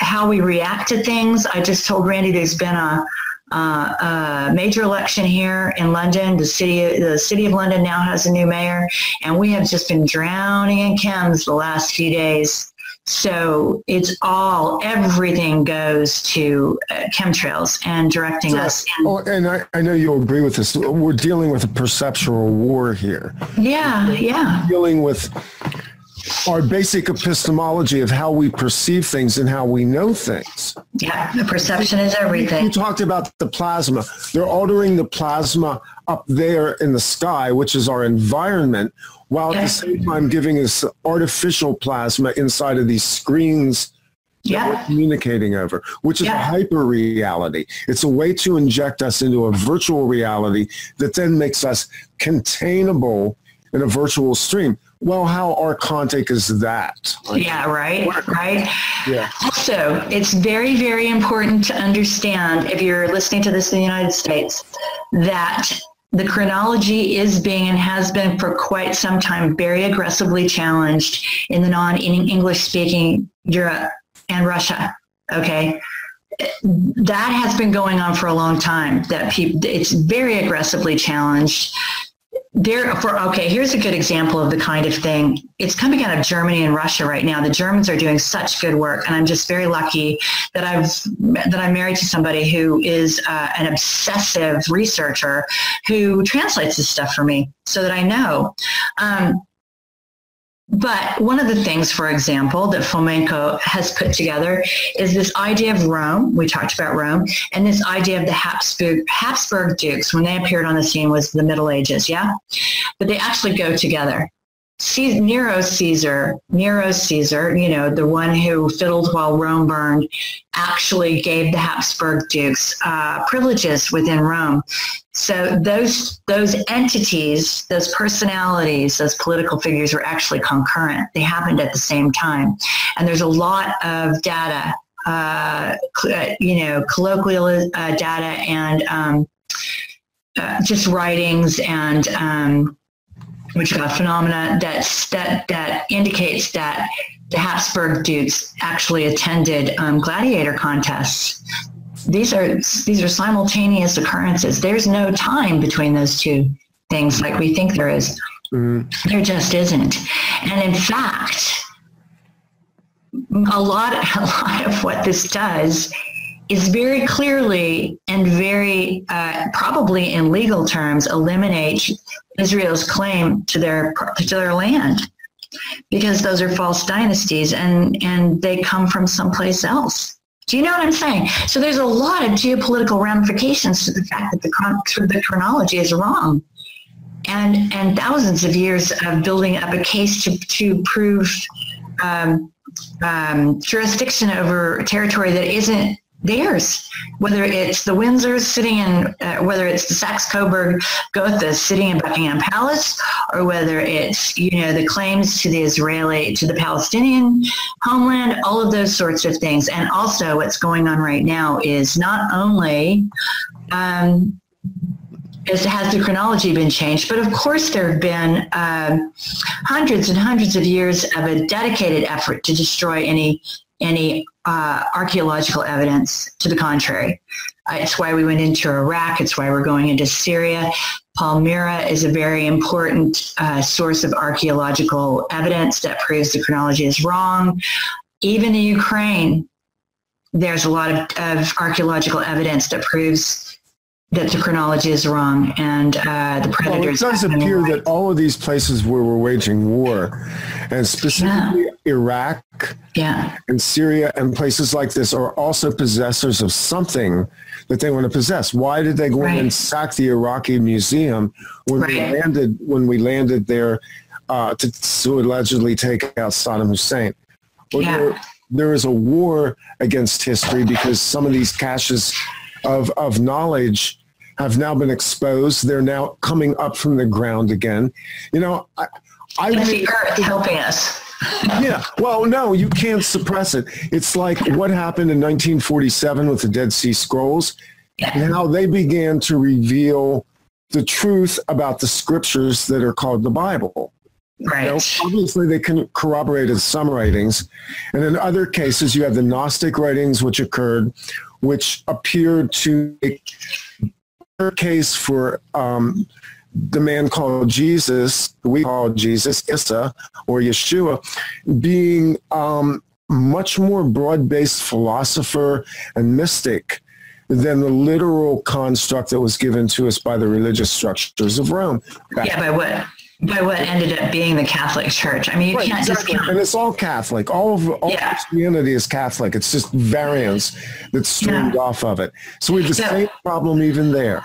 how we react to things. I just told Randy there's been a, uh, major election here in London. The city, the city of London now has a new mayor, and we have just been drowning in chems the last few days. So it's all, everything goes to uh, chemtrails and directing us. And, Oh, and I, I know you'll agree with this. We're dealing with a perceptual war here. yeah, yeah, Dealing with our basic epistemology of how we perceive things and how we know things. yeah. The perception is everything. You talked about the plasma. They're altering the plasma up there in the sky, which is our environment, while at the same time giving us artificial plasma inside of these screens Yeah. we're communicating over, which is Yeah. hyper reality. It's a way to inject us into a virtual reality that then makes us containable in a virtual stream. Well, how archontic is that? Yeah, right, right. Yeah. Also, it's very, very important to understand if you're listening to this in the United States that the chronology is being and has been for quite some time very aggressively challenged in the non-English speaking Europe and Russia. Okay. That has been going on for a long time. That people, it's very aggressively challenged there for okay here's a good example of the kind of thing. It's coming out of germany and russia right now. The germans are doing such good work and i'm just very lucky that i've that i'm married to somebody who is uh, an obsessive researcher who translates this stuff for me so that i know. Um, but one of the things, for example, that Fomenko has put together is this idea of Rome. We talked about Rome, and this idea of the Habsburg, Habsburg dukes when they appeared on the scene was the Middle Ages, yeah? But they actually go together. Nero Caesar, Nero Caesar, you know, the one who fiddled while Rome burned, actually gave the Habsburg dukes uh, privileges within Rome. So those those entities, those personalities, those political figures were actually concurrent. They happened at the same time, and there's a lot of data, uh, you know, colloquial uh, data and um, uh, just writings and um, which got phenomena that that that indicates that the Habsburg dukes actually attended um, gladiator contests. These are these are simultaneous occurrences. There's no time between those two things like we think there is. Mhm. There just isn't. And in fact, a lot a lot of what this does is very clearly and very uh, probably in legal terms eliminate Israel's claim to their to their land because those are false dynasties and and they come from someplace else. Do you know what I'm saying? So there's a lot of geopolitical ramifications to the fact that the the chronology is wrong, and and thousands of years of building up a case to to prove um, um, jurisdiction over territory that isn't theirs, whether it's the Windsors sitting in, uh, whether it's the Saxe-Coburg Gothas sitting in Buckingham Palace, or whether it's, you know, the claims to the Israeli, to the Palestinian homeland, all of those sorts of things. And also what's going on right now is not only um, is has the chronology been changed, but of course there have been um, hundreds and hundreds of years of a dedicated effort to destroy any any uh, archaeological evidence to the contrary. It's why we went into Iraq. It's why we're going into Syria. Palmyra is a very important uh, source of archaeological evidence that proves the chronology is wrong. Even in Ukraine, there's a lot of, of archaeological evidence that proves that the chronology is wrong and uh, the Well, it does appear right. that all of these places where we're waging war, and specifically Iraq yeah, and Syria and places like this, are also possessors of something that they want to possess. Why did they go in and sack the Iraqi museum when we landed when we landed there uh, to, to allegedly take out Saddam Hussein? Well, Yeah. there, there is a war against history because some of these caches of, of knowledge have now been exposed. They're now coming up from the ground again. You know, I, I it's the earth helping us. yeah. Well, no, you can't suppress it. It's like what happened in 1947 with the Dead Sea Scrolls and how they began to reveal the truth about the scriptures that are called the Bible. You know, Right. obviously, they can corroborated some writings, and in other cases, you have the Gnostic writings, which occurred, which appeared to make case for um, the man called Jesus, we call Jesus Issa or Yeshua, being um, much more broad-based philosopher and mystic than the literal construct that was given to us by the religious structures of Rome. Yeah, by what by what ended up being the Catholic Church. I mean, you Right, can't exactly. just And it's all Catholic. All of all Yeah. Christianity is Catholic. It's just variants that streamed off of it. So we have the Yeah. same problem even there.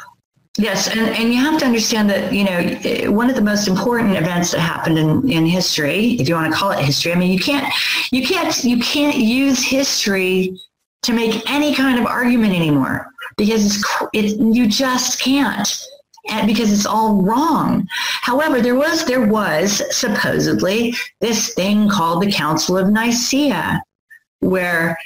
Yes, and, and you have to understand that, you know, one of the most important events that happened in, in history, if you want to call it history, I mean, you can't, you can't, you can't use history to make any kind of argument anymore because it's, it, you just can't because it's all wrong. However, there was, there was supposedly this thing called the Council of Nicaea where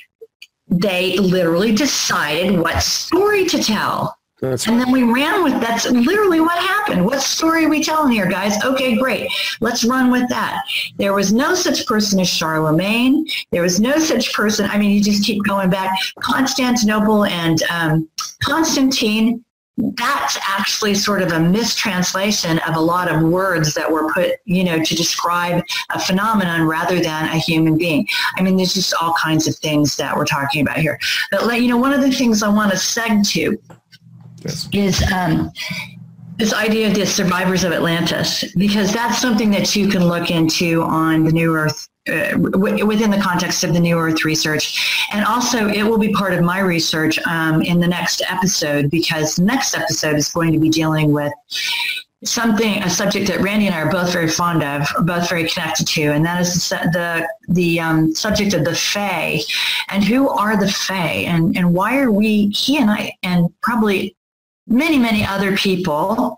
they literally decided what story to tell that's and then we ran with that's literally what happened. What story are we telling here, guys? Okay, great. Let's run with that. There was no such person as Charlemagne. There was no such person. I mean, you just keep going back. Constantinople and um, Constantine. That's actually sort of a mistranslation of a lot of words that were put, you know, to describe a phenomenon rather than a human being. I mean, there's just all kinds of things that we're talking about here. But, let you know, one of the things I want to seg to yes. is um, this idea of the survivors of Atlantis, because that's something that you can look into on the New Earth. Uh, w- within the context of the New Earth research. And also, it will be part of my research um, in the next episode because the next episode is going to be dealing with something, a subject that Randy and I are both very fond of, both very connected to, and that is the the, the um, subject of the Fae, and who are the Fae, and and why are we he and I, and probably many, many other people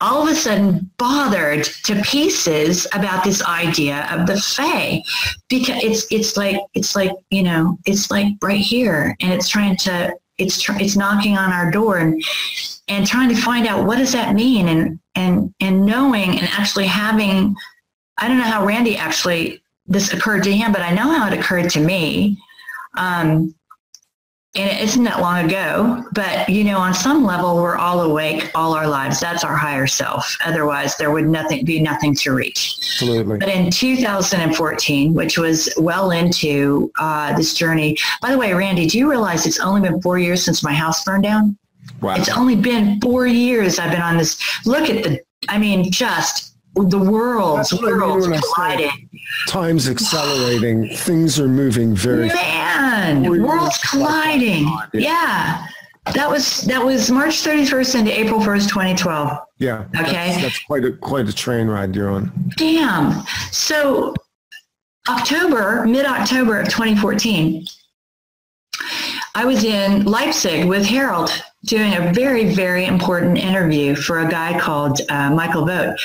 all of a sudden bothered to pieces about this idea of the fae. Because it's it's like it's like you know it's like right here and it's trying to it's tr- it's knocking on our door and and trying to find out what does that mean? And and and knowing and actually having I don't know how Randy actually this occurred to him but I know how it occurred to me. Um, and it isn't that long ago, but you know, on some level, we're all awake all our lives. That's our higher self. Otherwise, there would nothing be nothing to reach. Absolutely. But in 2014, which was well into uh, this journey. By the way, Randy, do you realize it's only been four years since my house burned down? Wow. It's only been four years I've been on this. Look at the. I mean, just the world's worlds colliding. Time's accelerating. Things are moving very. Man, worlds colliding. Yeah. That was that was March 31st into April 1st, 2012. Yeah. Okay. That's, that's quite a quite a train ride you're on. Damn. So October, mid-October of 2014, I was in Leipzig with Harald doing a very, very important interview for a guy called uh, Michael Vogt.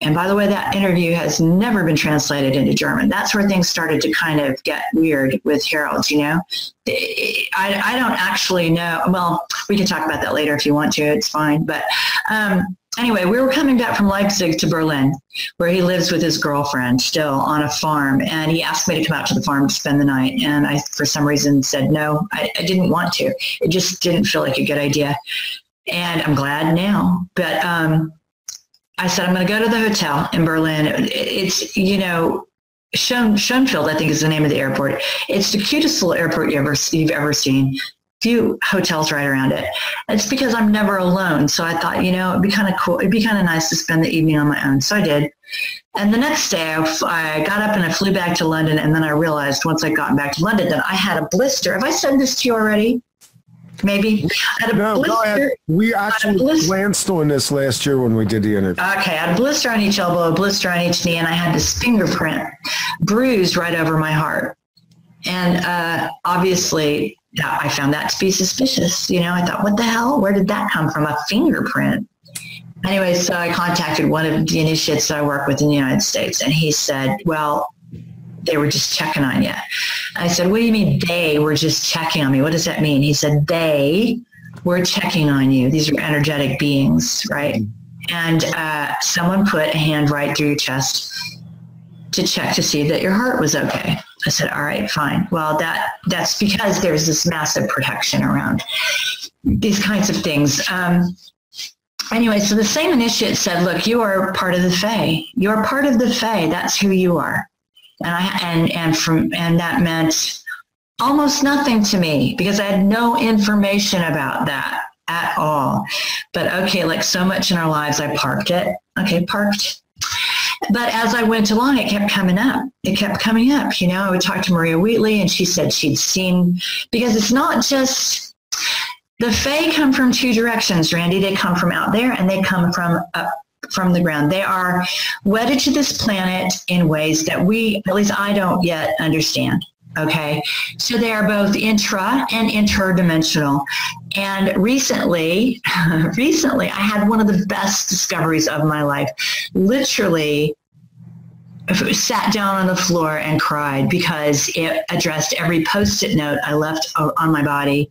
And by the way, that interview has never been translated into German. That's where things started to kind of get weird with Harald, you know? I, I don't actually know. Well, we can talk about that later if you want to. It's fine. But um, anyway, we were coming back from Leipzig to Berlin, where he lives with his girlfriend still on a farm. And he asked me to come out to the farm to spend the night. And I, for some reason, said no, I, I didn't want to. It just didn't feel like a good idea. And I'm glad now. But um, I said, I'm going to go to the hotel in Berlin. It's, you know, Schön, I think is the name of the airport. It's the cutest little airport you ever, you've ever seen. Few hotels right around it. It's because I'm never alone. So I thought, you know, it'd be kind of cool. It'd be kind of nice to spend the evening on my own. So I did. And the next day I, I got up and I flew back to London. And then I realized once I got back to London that I had a blister. Have I said this to you already? Maybe. no, blister, we actually glanced on this last year when we did the interview. Okay, I had a blister on each elbow, a blister on each knee, and I had this fingerprint bruised right over my heart. And uh, obviously, I found that to be suspicious. You know, I thought, what the hell? Where did that come from? A fingerprint. Anyway, so I contacted one of the initiates that I work with in the United States, and he said, well, they were just checking on you. I said, what do you mean they were just checking on me? What does that mean? He said, they were checking on you. These are energetic beings, right? And uh, someone put a hand right through your chest to check to see that your heart was okay. I said, all right, fine. Well, that that's because there's this massive protection around these kinds of things. Um, anyway, so the same initiate said, look, you are part of the Fae. You're part of the Fae. That's who you are and I and and from and that meant almost nothing to me because I had no information about that at all. But okay, like so much in our lives, I parked it. Okay, parked. But as I went along, it kept coming up. It kept coming up. You know, I would talk to Maria Wheatley, and she said she'd seen because it's not just the Fae come from two directions, Randy. They come from out there and they come from up from the ground. They are wedded to this planet in ways that we, at least I don't yet understand. Okay. So they are both intra and interdimensional. And recently, recently I had one of the best discoveries of my life. Literally sat down on the floor and cried because it addressed every post-it note I left on my body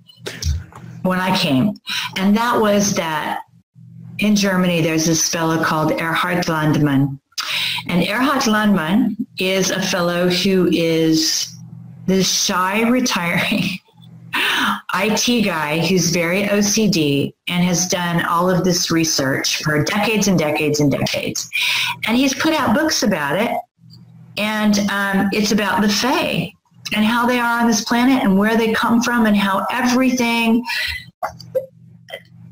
when I came. And that was that in Germany, there's this fellow called Erhard Landmann. And Erhard Landmann is a fellow who is this shy retiring IT guy who's very OCD and has done all of this research for decades and decades and decades. And he's put out books about it. And um, it's about the Fae and how they are on this planet and where they come from and how everything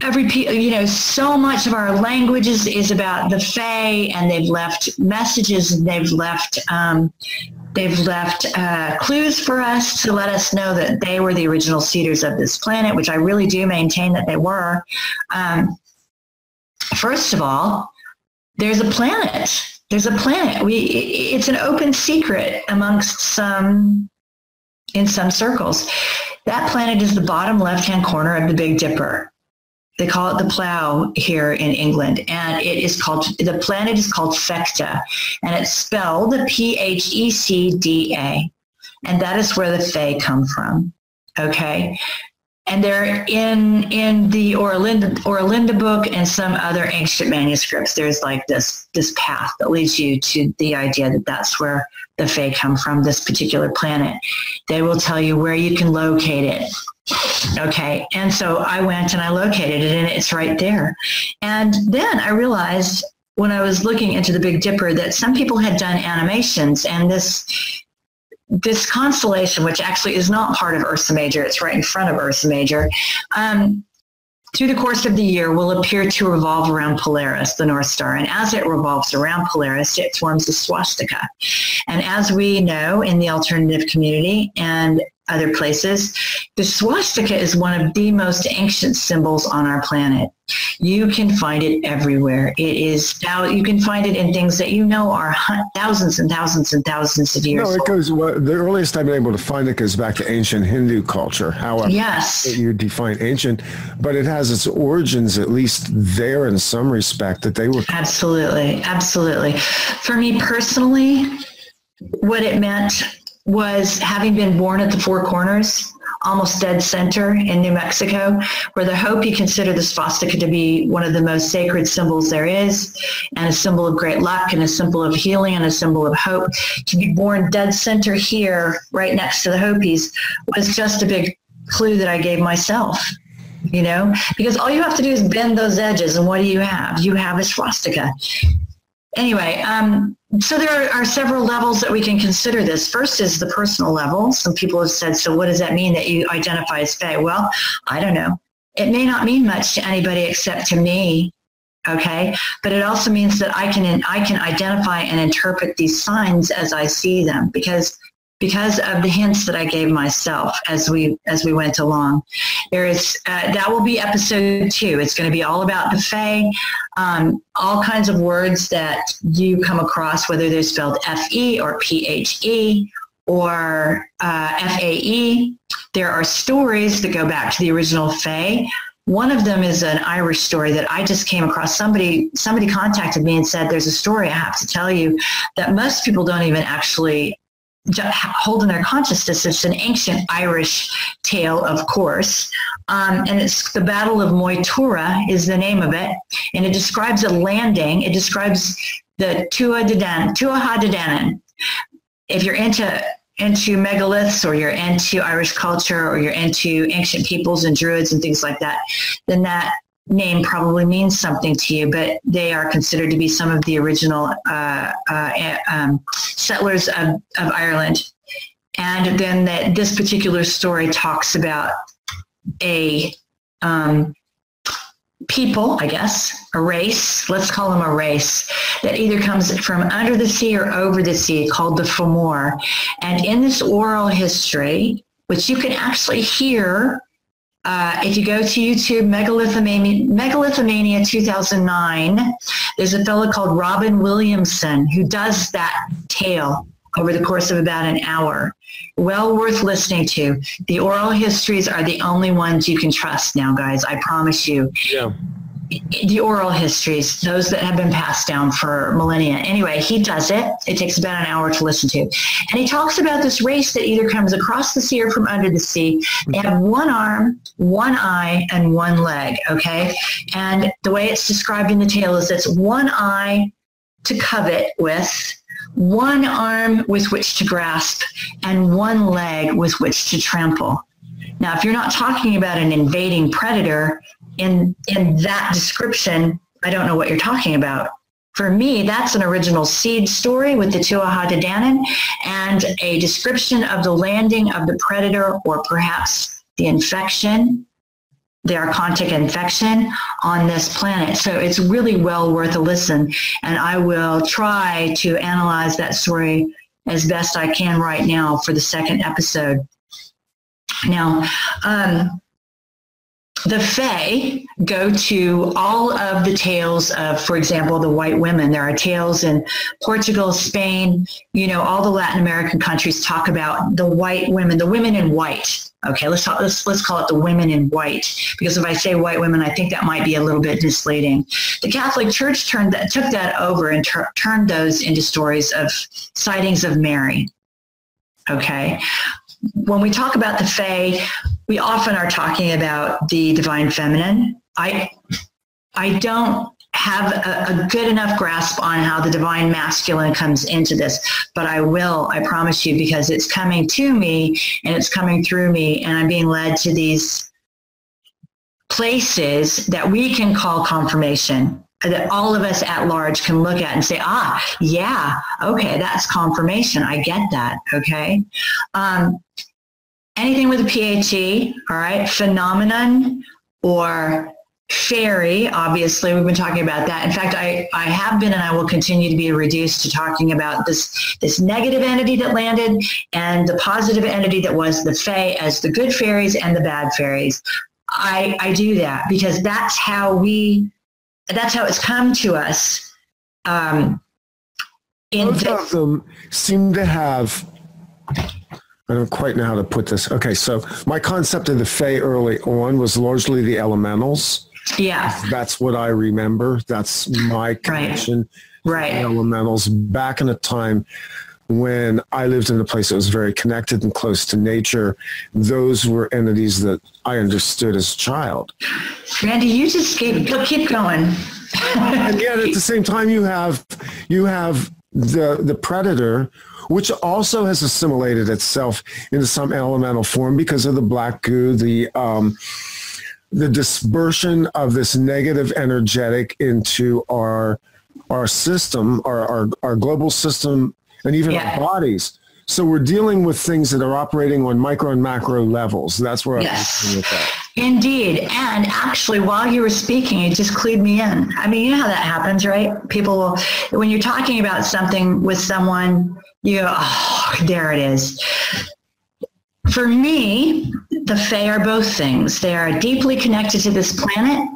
every you know so much of our languages is, about the fae and they've left messages and they've left um, they've left uh, clues for us to let us know that they were the original seeders of this planet which i really do maintain that they were um, first of all there's a planet there's a planet we it's an open secret amongst some in some circles. That planet is the bottom left-hand corner of the Big Dipper. They call it the plow here in England, and it is called the planet is called Phecda, and it's spelled P H E C D A, and that is where the Fae come from. Okay, and they're in in the Oera Linda, Orlinda book and some other ancient manuscripts. There's like this this path that leads you to the idea that that's where the Fae come from, this particular planet. They will tell you where you can locate it. Okay, and so I went and I located it, and it's right there. And then I realized when I was looking into the Big Dipper that some people had done animations, and this this constellation, which actually is not part of Ursa Major, it's right in front of Ursa Major, um, through the course of the year will appear to revolve around Polaris, the North Star. And as it revolves around Polaris, it forms a swastika. And as we know in the alternative community and other places. The swastika is one of the most ancient symbols on our planet. You can find it everywhere. It is now you can find it in things that you know are thousands and thousands and thousands of years. No, it goes. Well, the earliest I've been able to find it goes back to ancient Hindu culture. However, yes, you define ancient, but it has its origins at least there in some respect that they were absolutely, absolutely. For me personally, what it meant was having been born at the Four Corners, almost dead center in New Mexico, where the Hopi consider the swastika to be one of the most sacred symbols there is, and a symbol of great luck, and a symbol of healing, and a symbol of hope. To be born dead center here, right next to the Hopis, was just a big clue that I gave myself. You know, because all you have to do is bend those edges, and what do you have? You have a swastika anyway, um, so there are, several levels that we can consider this. First is the personal level. Some people have said, so what does that mean that you identify as Fae? Well, I don't know. It may not mean much to anybody except to me. Okay. But it also means that I can, I can identify and interpret these signs as I see them because because of the hints that I gave myself as we as we went along. There is uh, that will be episode two. It's going to be all about the Fae, um, all kinds of words that you come across, whether they're spelled F E or P H E or uh, F A E. There are stories that go back to the original Fae. One of them is an Irish story that I just came across. Somebody somebody contacted me and said, "There's a story I have to tell you that most people don't even actually hold in their consciousness. It's an ancient Irish tale, of course, um, and it's the Battle of Moytura is the name of it, and it describes a landing. It describes the Tuatha Dé Danann. If you're into into megaliths or you're into Irish culture or you're into ancient peoples and druids and things like that, then that name probably means something to you, but they are considered to be some of the original uh, uh, um, settlers of, of Ireland. And then that this particular story talks about a um, people, I guess, a race, let's call them a race, that either comes from under the sea or over the sea called the Fomor. And in this oral history, which you can actually hear uh, if you go to YouTube, Megalithomania, Megalithomania 2009, there's a fellow called Robin Williamson who does that tale over the course of about an hour. Well worth listening to. The oral histories are the only ones you can trust now, guys. I promise you. Yeah the oral histories, those that have been passed down for millennia. Anyway, he does it. It takes about an hour to listen to. And he talks about this race that either comes across the sea or from under the sea. They have one arm, one eye, and one leg. Okay. And the way it's described in the tale is it's one eye to covet with, one arm with which to grasp, and one leg with which to trample. Now, if you're not talking about an invading predator, in in that description, I don't know what you're talking about. For me, that's an original seed story with the Tuatha and a description of the landing of the predator or perhaps the infection, the archontic infection on this planet. So it's really well worth a listen. And I will try to analyze that story as best I can right now for the second episode. Now, um, the Fae go to all of the tales of, for example, the white women. There are tales in Portugal, Spain, you know, all the Latin American countries talk about the white women, the women in white. Okay, let's talk, let's let's call it the women in white because if I say white women, I think that might be a little bit misleading. The Catholic Church turned that took that over and turned those into stories of sightings of Mary. Okay, when we talk about the Fae, we often are talking about the divine feminine. I I don't have a, a, good enough grasp on how the divine masculine comes into this, but I will, I promise you, because it's coming to me and it's coming through me, and I'm being led to these places that we can call confirmation that all of us at large can look at and say, ah, yeah, okay, that's confirmation. I get that. Okay. Um, anything with a PHE, all right, phenomenon or fairy, obviously, we've been talking about that. In fact, I, I have been and I will continue to be reduced to talking about this, this negative entity that landed and the positive entity that was the Fae as the good fairies and the bad fairies. I, I do that because that's how we that's how it's come to us. Um, Both of them seem to have. I don't quite know how to put this. Okay, so my concept of the Fae early on was largely the elementals. Yeah, that's what I remember. That's my connection. Right. right. Elementals back in a time when I lived in a place that was very connected and close to nature, those were entities that I understood as a child. Randy, you just keep keep going. and yet, at the same time, you have you have the the predator, which also has assimilated itself into some elemental form because of the black goo, the um, the dispersion of this negative energetic into our our system, our, our, our global system and even yeah. our bodies. So we're dealing with things that are operating on micro and macro levels. That's where yes. I'm with that. Indeed. And actually, while you were speaking, it just clued me in. I mean, you know how that happens, right? People will, when you're talking about something with someone, you go, oh, there it is. For me, the Fae are both things. They are deeply connected to this planet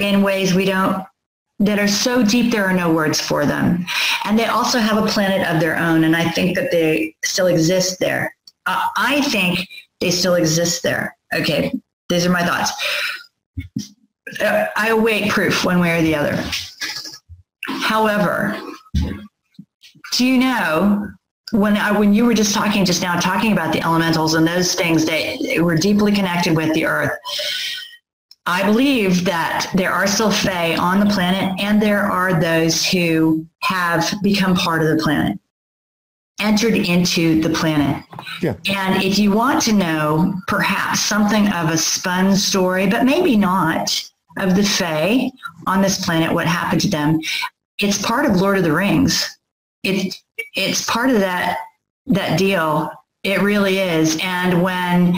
in ways we don't that are so deep there are no words for them. And they also have a planet of their own. And I think that they still exist there. Uh, I think they still exist there. Okay, these are my thoughts. Uh, I await proof one way or the other. However, do you know when I, when you were just talking just now, talking about the elementals and those things that were deeply connected with the earth, I believe that there are still Fae on the planet, and there are those who have become part of the planet, entered into the planet. Yeah. And if you want to know perhaps something of a spun story, but maybe not, of the Fae on this planet, what happened to them, it's part of Lord of the Rings. It, it's part of that that deal it really is. And when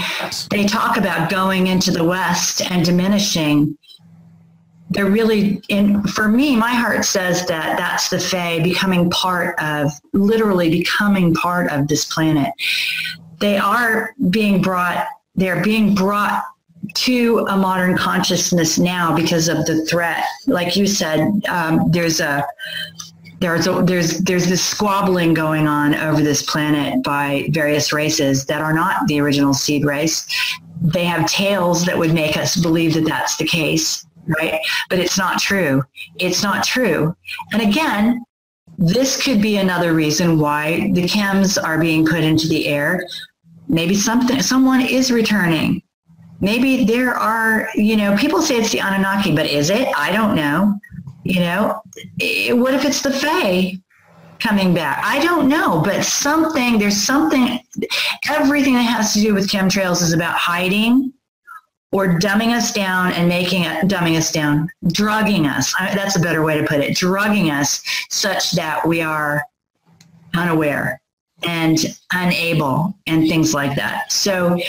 they talk about going into the West and diminishing, they're really in for me my heart says that that's the fae becoming part of literally becoming part of this planet they are being brought they're being brought to a modern consciousness now because of the threat. Like you said, um, there's a there's a, there's there's this squabbling going on over this planet by various races that are not the original seed race. They have tales that would make us believe that that's the case, right? But it's not true. It's not true. And again, this could be another reason why the chems are being put into the air. Maybe something someone is returning. Maybe there are, you know, people say it's the Anunnaki, but is it? I don't know. You know, eh, what if it's the Fae coming back? I don't know, but something, there's something, everything that has to do with chemtrails is about hiding or dumbing us down and making it, dumbing us down, drugging us. I, that's a better way to put it, drugging us such that we are unaware and unable and things like that. So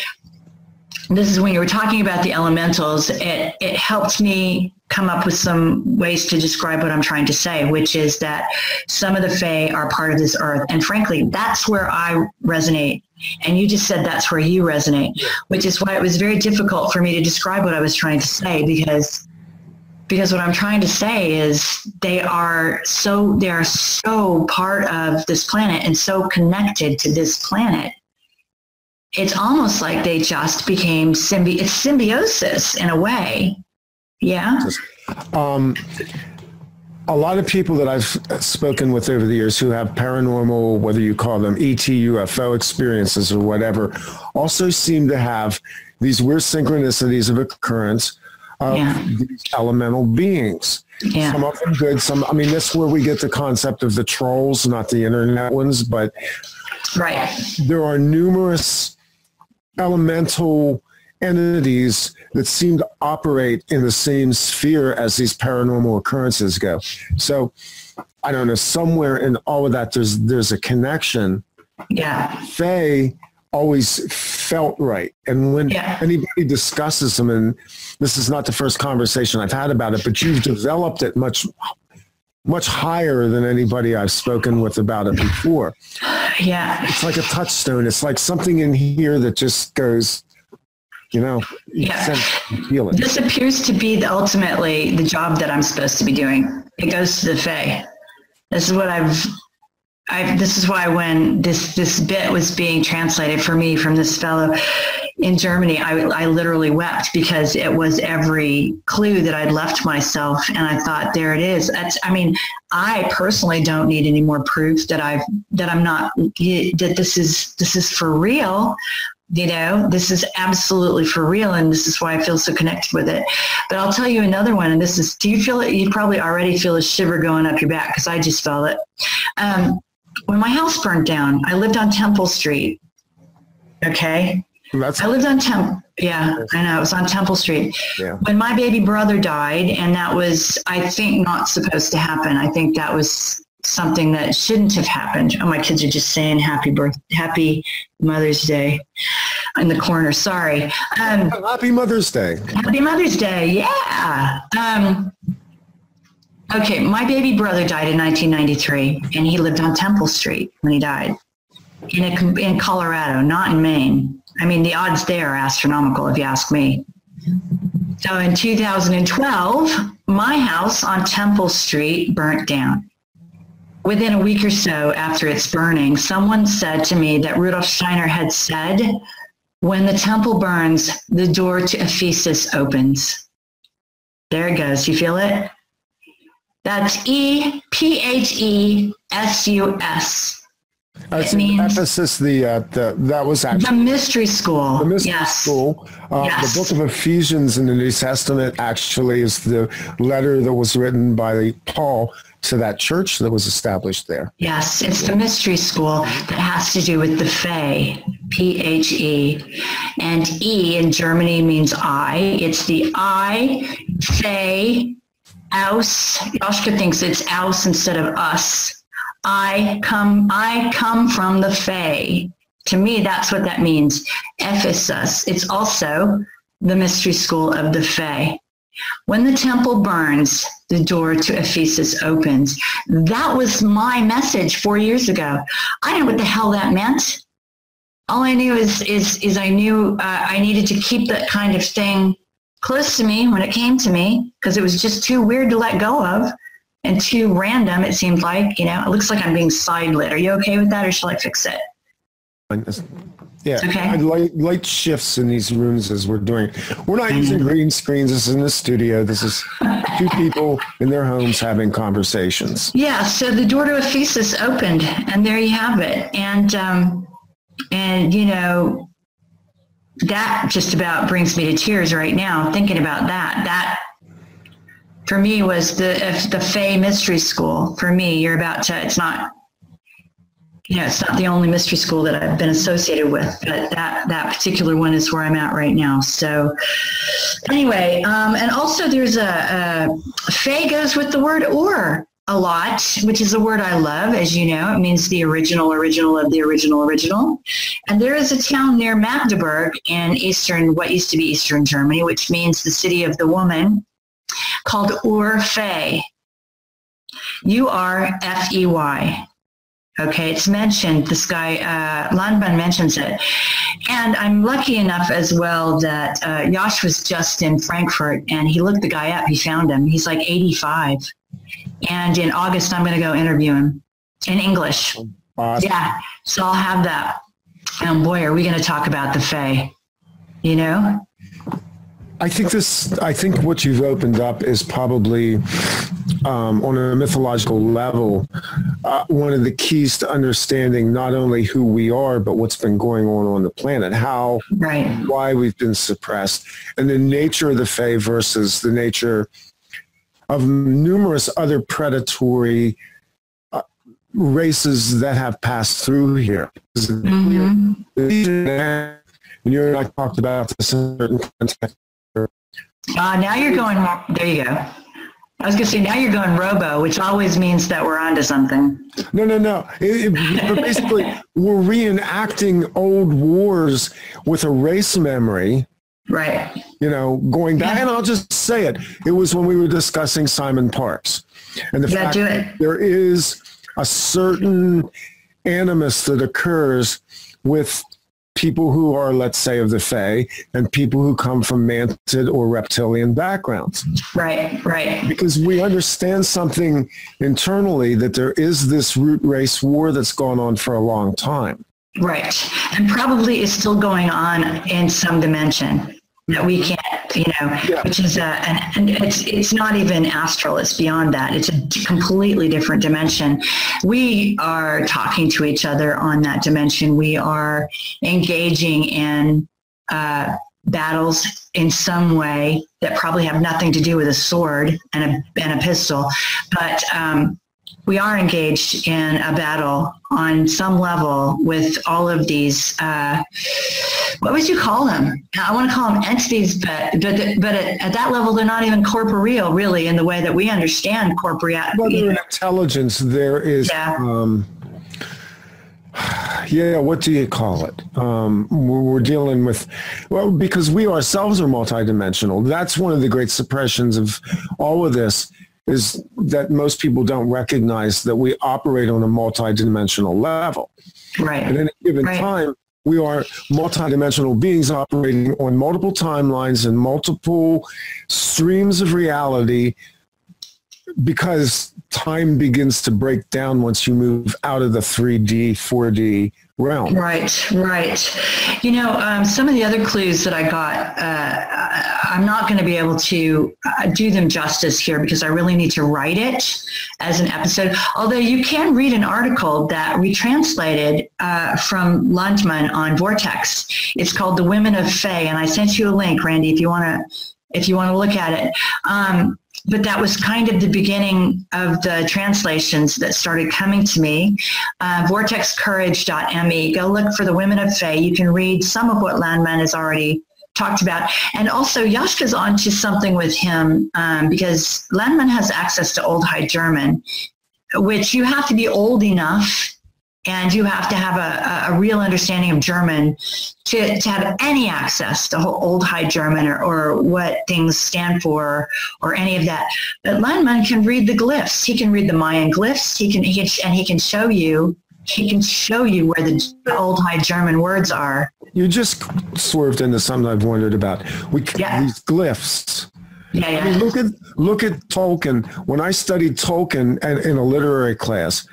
this is when you were talking about the elementals, it, it helped me come up with some ways to describe what I'm trying to say, which is that some of the Fae are part of this earth. And frankly, that's where I resonate. And you just said that's where you resonate, which is why it was very difficult for me to describe what I was trying to say because because what I'm trying to say is they are so they are so part of this planet and so connected to this planet. It's almost like they just became symbi- it's symbiosis in a way yeah. Um, a lot of people that I've spoken with over the years who have paranormal, whether you call them ET, UFO experiences or whatever, also seem to have these weird synchronicities of occurrence of yeah. these elemental beings. Yeah. Some of them good, some, I mean, that's where we get the concept of the trolls, not the internet ones, but right. there are numerous elemental entities that seem to operate in the same sphere as these paranormal occurrences go. So I don't know, somewhere in all of that, there's there's a connection. Yeah. Fae always felt right. And when yeah. anybody discusses them, and this is not the first conversation I've had about it, but you've developed it much much higher than anybody I've spoken with about it before. Yeah. It's like a touchstone. It's like something in here that just goes, you know, yeah. feel it. This appears to be the, ultimately the job that I'm supposed to be doing. It goes to the Fae. This is what I've, i this is why when this, this bit was being translated for me from this fellow in Germany, I, I literally wept because it was every clue that I'd left myself. And I thought, there it is. That's, I mean, I personally don't need any more proof that I've, that I'm not, that this is, this is for real. You know this is absolutely for real and this is why i feel so connected with it. But i'll tell you another one and this is do you feel it? You probably already feel a shiver going up your back because i just felt it. Um, when my house burned down i lived on temple street okay That's- i lived on temple yeah i know it was on temple street yeah. when my baby brother died and that was i think not supposed to happen i think that was something that shouldn't have happened. Oh, my kids are just saying happy birth, happy Mother's Day in the corner. Sorry. Um, happy Mother's Day. Happy Mother's Day. Yeah. Um, okay. My baby brother died in 1993 and he lived on Temple Street when he died in, a, in Colorado, not in Maine. I mean, the odds there are astronomical if you ask me. So in 2012, my house on Temple Street burnt down within a week or so after its burning, someone said to me that Rudolf Steiner had said, when the temple burns, the door to Ephesus opens. There it goes. You feel it? That's E P H E S U S. It means Ephesus, the, uh, the that was actually the mystery school. The mystery yes. school. Uh, yes. The book of Ephesians in the New Testament actually is the letter that was written by Paul to that church that was established there. Yes, it's the mystery school that has to do with the Fae, P H E. And E in Germany means I. It's the I, Fae, Aus. Joshka thinks it's Aus instead of us. I come, I come from the Fae. To me, that's what that means. Ephesus. It's also the mystery school of the Fae. When the temple burns, the door to Ephesus opens. That was my message four years ago. I didn't know what the hell that meant. all I knew is is is I knew uh, I needed to keep that kind of thing close to me when it came to me because it was just too weird to let go of and too random. It seemed like you know it looks like I'm being side lit. Are you okay with that, or shall I fix it? Yeah, Okay. I light, light shifts in these rooms as we're doing. We're not using green screens. This is in the studio. This is two people in their homes having conversations. Yeah, so the door to Ephesus opened, and there you have it. And um, and you know that just about brings me to tears right now thinking about that. That for me was the the Fae Mystery School. For me, you're about to. It's not. You know, it's not the only mystery school that I've been associated with, but that that particular one is where I'm at right now. So, anyway, um, and also there's a, a Fae goes with the word or a lot, which is a word I love, as you know. It means the original, original of the original, original. And there is a town near Magdeburg in eastern, what used to be eastern Germany, which means the city of the woman, called Ur-Fey. U-R-F-E-Y. Okay, it's mentioned. This guy uh, Landman mentions it, and I'm lucky enough as well that uh, Yash was just in Frankfurt, and he looked the guy up. He found him. He's like 85, and in August I'm going to go interview him in English. Uh, Yeah, so I'll have that. And boy, are we going to talk about the Fae? You know? I think this. I think what you've opened up is probably um, on a mythological level uh, one of the keys to understanding not only who we are, but what's been going on on the planet. How Right. why we've been suppressed and the nature of the Fae versus the nature of numerous other predatory uh, races that have passed through here. Mhm. And you and I talked about this in certain context. Uh, now you're going, there you go. I was going to say, now you're going robo, which always means that we're onto something. No, no, no. It- it- but basically, we're reenacting old wars with a race memory Right. you know, going back, and I'll just say it. It was when we were discussing Simon Parkes, and the Yeah, fact that there is a certain animus that occurs with people who are, let's say, of the Fae, and people who come from mantid or reptilian backgrounds, Right. Right. because we understand something internally that there is this root race war that's gone on for a long time. Right. And probably is still going on in some dimension that we can't, you know, Yeah. which is, a, and, and it's, it's not even astral. It's beyond that. It's a completely different dimension. We are talking to each other on that dimension. We are engaging in, uh, battles in some way that probably have nothing to do with a sword and a, and a pistol, but, um, we are engaged in a battle on some level with all of these. Uh, what would you call them? I want to call them entities, but but but at, at that level, they're not even corporeal, really, in the way that we understand corporeal. Whether in intelligence, there is. Yeah. Um, yeah, what do you call it? Um, we're, we're dealing with, well, because we ourselves are multidimensional. That's one of the great suppressions of all of this is that most people don't recognize that we operate on a multidimensional level. Right. At any given Right. time, we are multidimensional beings operating on multiple timelines and multiple streams of reality because time begins to break down once you move out of the 3D, 4D realm. Right, right. You know, um, some of the other clues that I got, uh, I'm not going to be able to uh, do them justice here because I really need to write it as an episode. Although you can read an article that we translated uh, from Landman on Vortex. It's called "The Women of Fae," and I sent you a link, Randy, if you want to if you want to look at it. Um, but that was kind of the beginning of the translations that started coming to me. Uh, vortexcourage.me. Go look for the Women of Fae. You can read some of what Landman has already talked about. And also, Yashka's onto something with him um, because Landman has access to Old High German, which you have to be old enough and you have to have a, a real understanding of German to, to have any access to Old High German or, or what things stand for or any of that. But Landman can read the glyphs. He can read the Mayan glyphs. He can, he can and he can show you he can show you where the old High German words are. You just swerved into something I've wondered about. We Yeah. these glyphs. Yeah, I mean, yeah. look at look at Tolkien. When I studied Tolkien and in a literary class,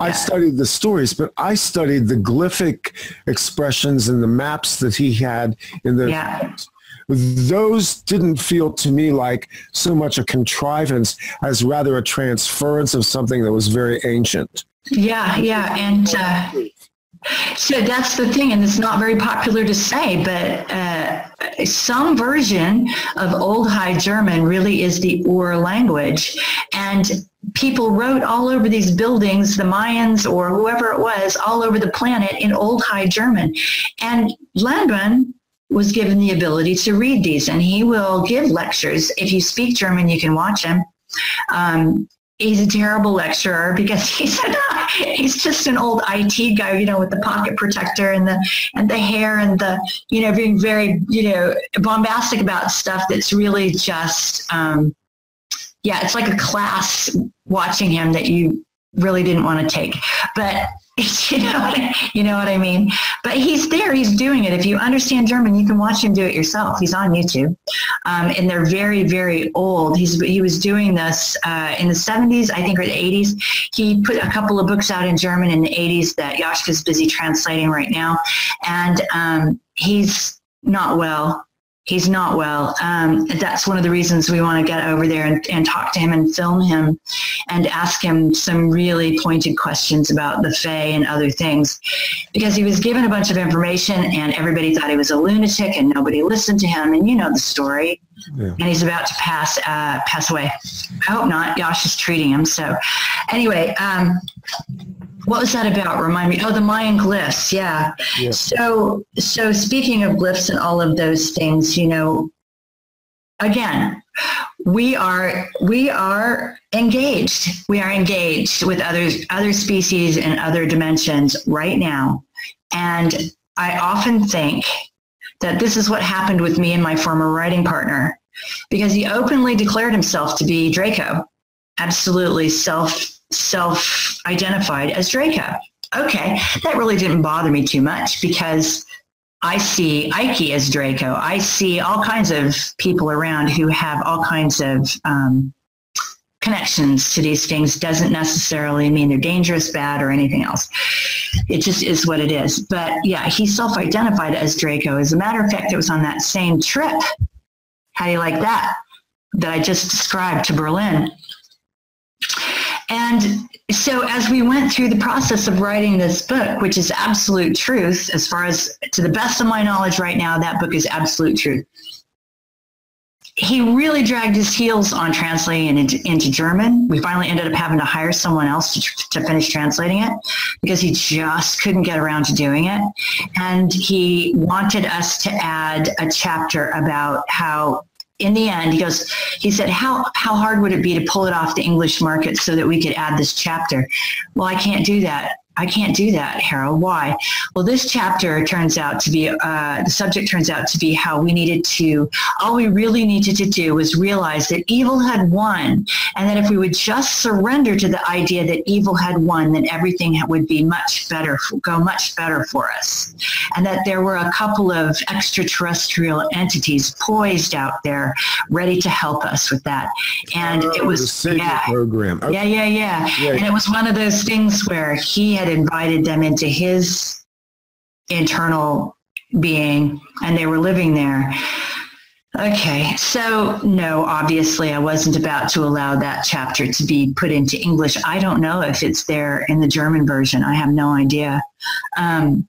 I studied the stories, but I studied the glyphic expressions and the maps that he had in the. Yeah. Those didn't feel to me like so much a contrivance as rather a transference of something that was very ancient. Yeah, yeah. And uh, so that's the thing, and it's not very popular to say, but uh, some version of Old High German really is the Ur language. And people wrote all over these buildings, the Mayans or whoever it was, all over the planet in Old High German. And Landman was given the ability to read these, and he will give lectures. If you speak German, you can watch him. Um, he's a terrible lecturer because he's he's just an old IT guy, you know, with the pocket protector and the and the hair and the you know being very you know bombastic about stuff that's really just um, yeah, it's like a class watching him that you really didn't want to take, but. You know, what I, you know what I mean? But he's there. He's doing it. If you understand German, you can watch him do it yourself. He's on YouTube, um, and they're very, very old. He's he was doing this uh, in the '70s, I think, or the '80s. He put a couple of books out in German in the '80s that Yoshka's busy translating right now, and um, he's not well. He's not well. Um, that's one of the reasons we want to get over there and, and talk to him and film him and ask him some really pointed questions about the Fae and other things. Because he was given a bunch of information and everybody thought he was a lunatic and nobody listened to him. And you know the story. Yeah. And he's about to pass uh, pass away. I hope not. Yosh is treating him. So anyway, um, what was that about? Remind me. Oh, the Mayan glyphs. Yeah. Yeah. So, so speaking of glyphs and all of those things, you know, again, we are we are engaged. We are engaged with other other species and other dimensions right now, and I often think that this is what happened with me and my former writing partner, because he openly declared himself to be Draco, absolutely self self identified as Draco. Okay, that really didn't bother me too much because I see Icke as Draco. I see all kinds of people around who have all kinds of um, connections to these things. Doesn't necessarily mean they're dangerous, bad, or anything else. It just is what it is. But yeah, he self-identified as Draco. As a matter of fact, it was on that same trip. How do you like that? That I just described to Berlin. And so as we went through the process of writing this book, which is absolute truth, as far as to the best of my knowledge right now, that book is absolute truth. He really dragged his heels on translating it into, German. We finally ended up having to hire someone else to, to finish translating it because he just couldn't get around to doing it. And he wanted us to add a chapter about how in the end, he goes, he said, how, how hard would it be to pull it off the English market so that we could add this chapter? Well, I can't do that. I can't do that, Harald. Why? Well, this chapter turns out to be, uh, the subject turns out to be how we needed to, all we really needed to do was realize that evil had won. And that if we would just surrender to the idea that evil had won, then everything would be much better, go much better for us. And that there were a couple of extraterrestrial entities poised out there ready to help us with that. And it Oh, was, the Savior yeah. program. Okay. Yeah, yeah, yeah. Yeah. And it was one of those things where he had invited them into his internal being and they were living there. Okay, so no, obviously I wasn't about to allow that chapter to be put into English. I don't know if it's there in the German version. I have no idea. Um,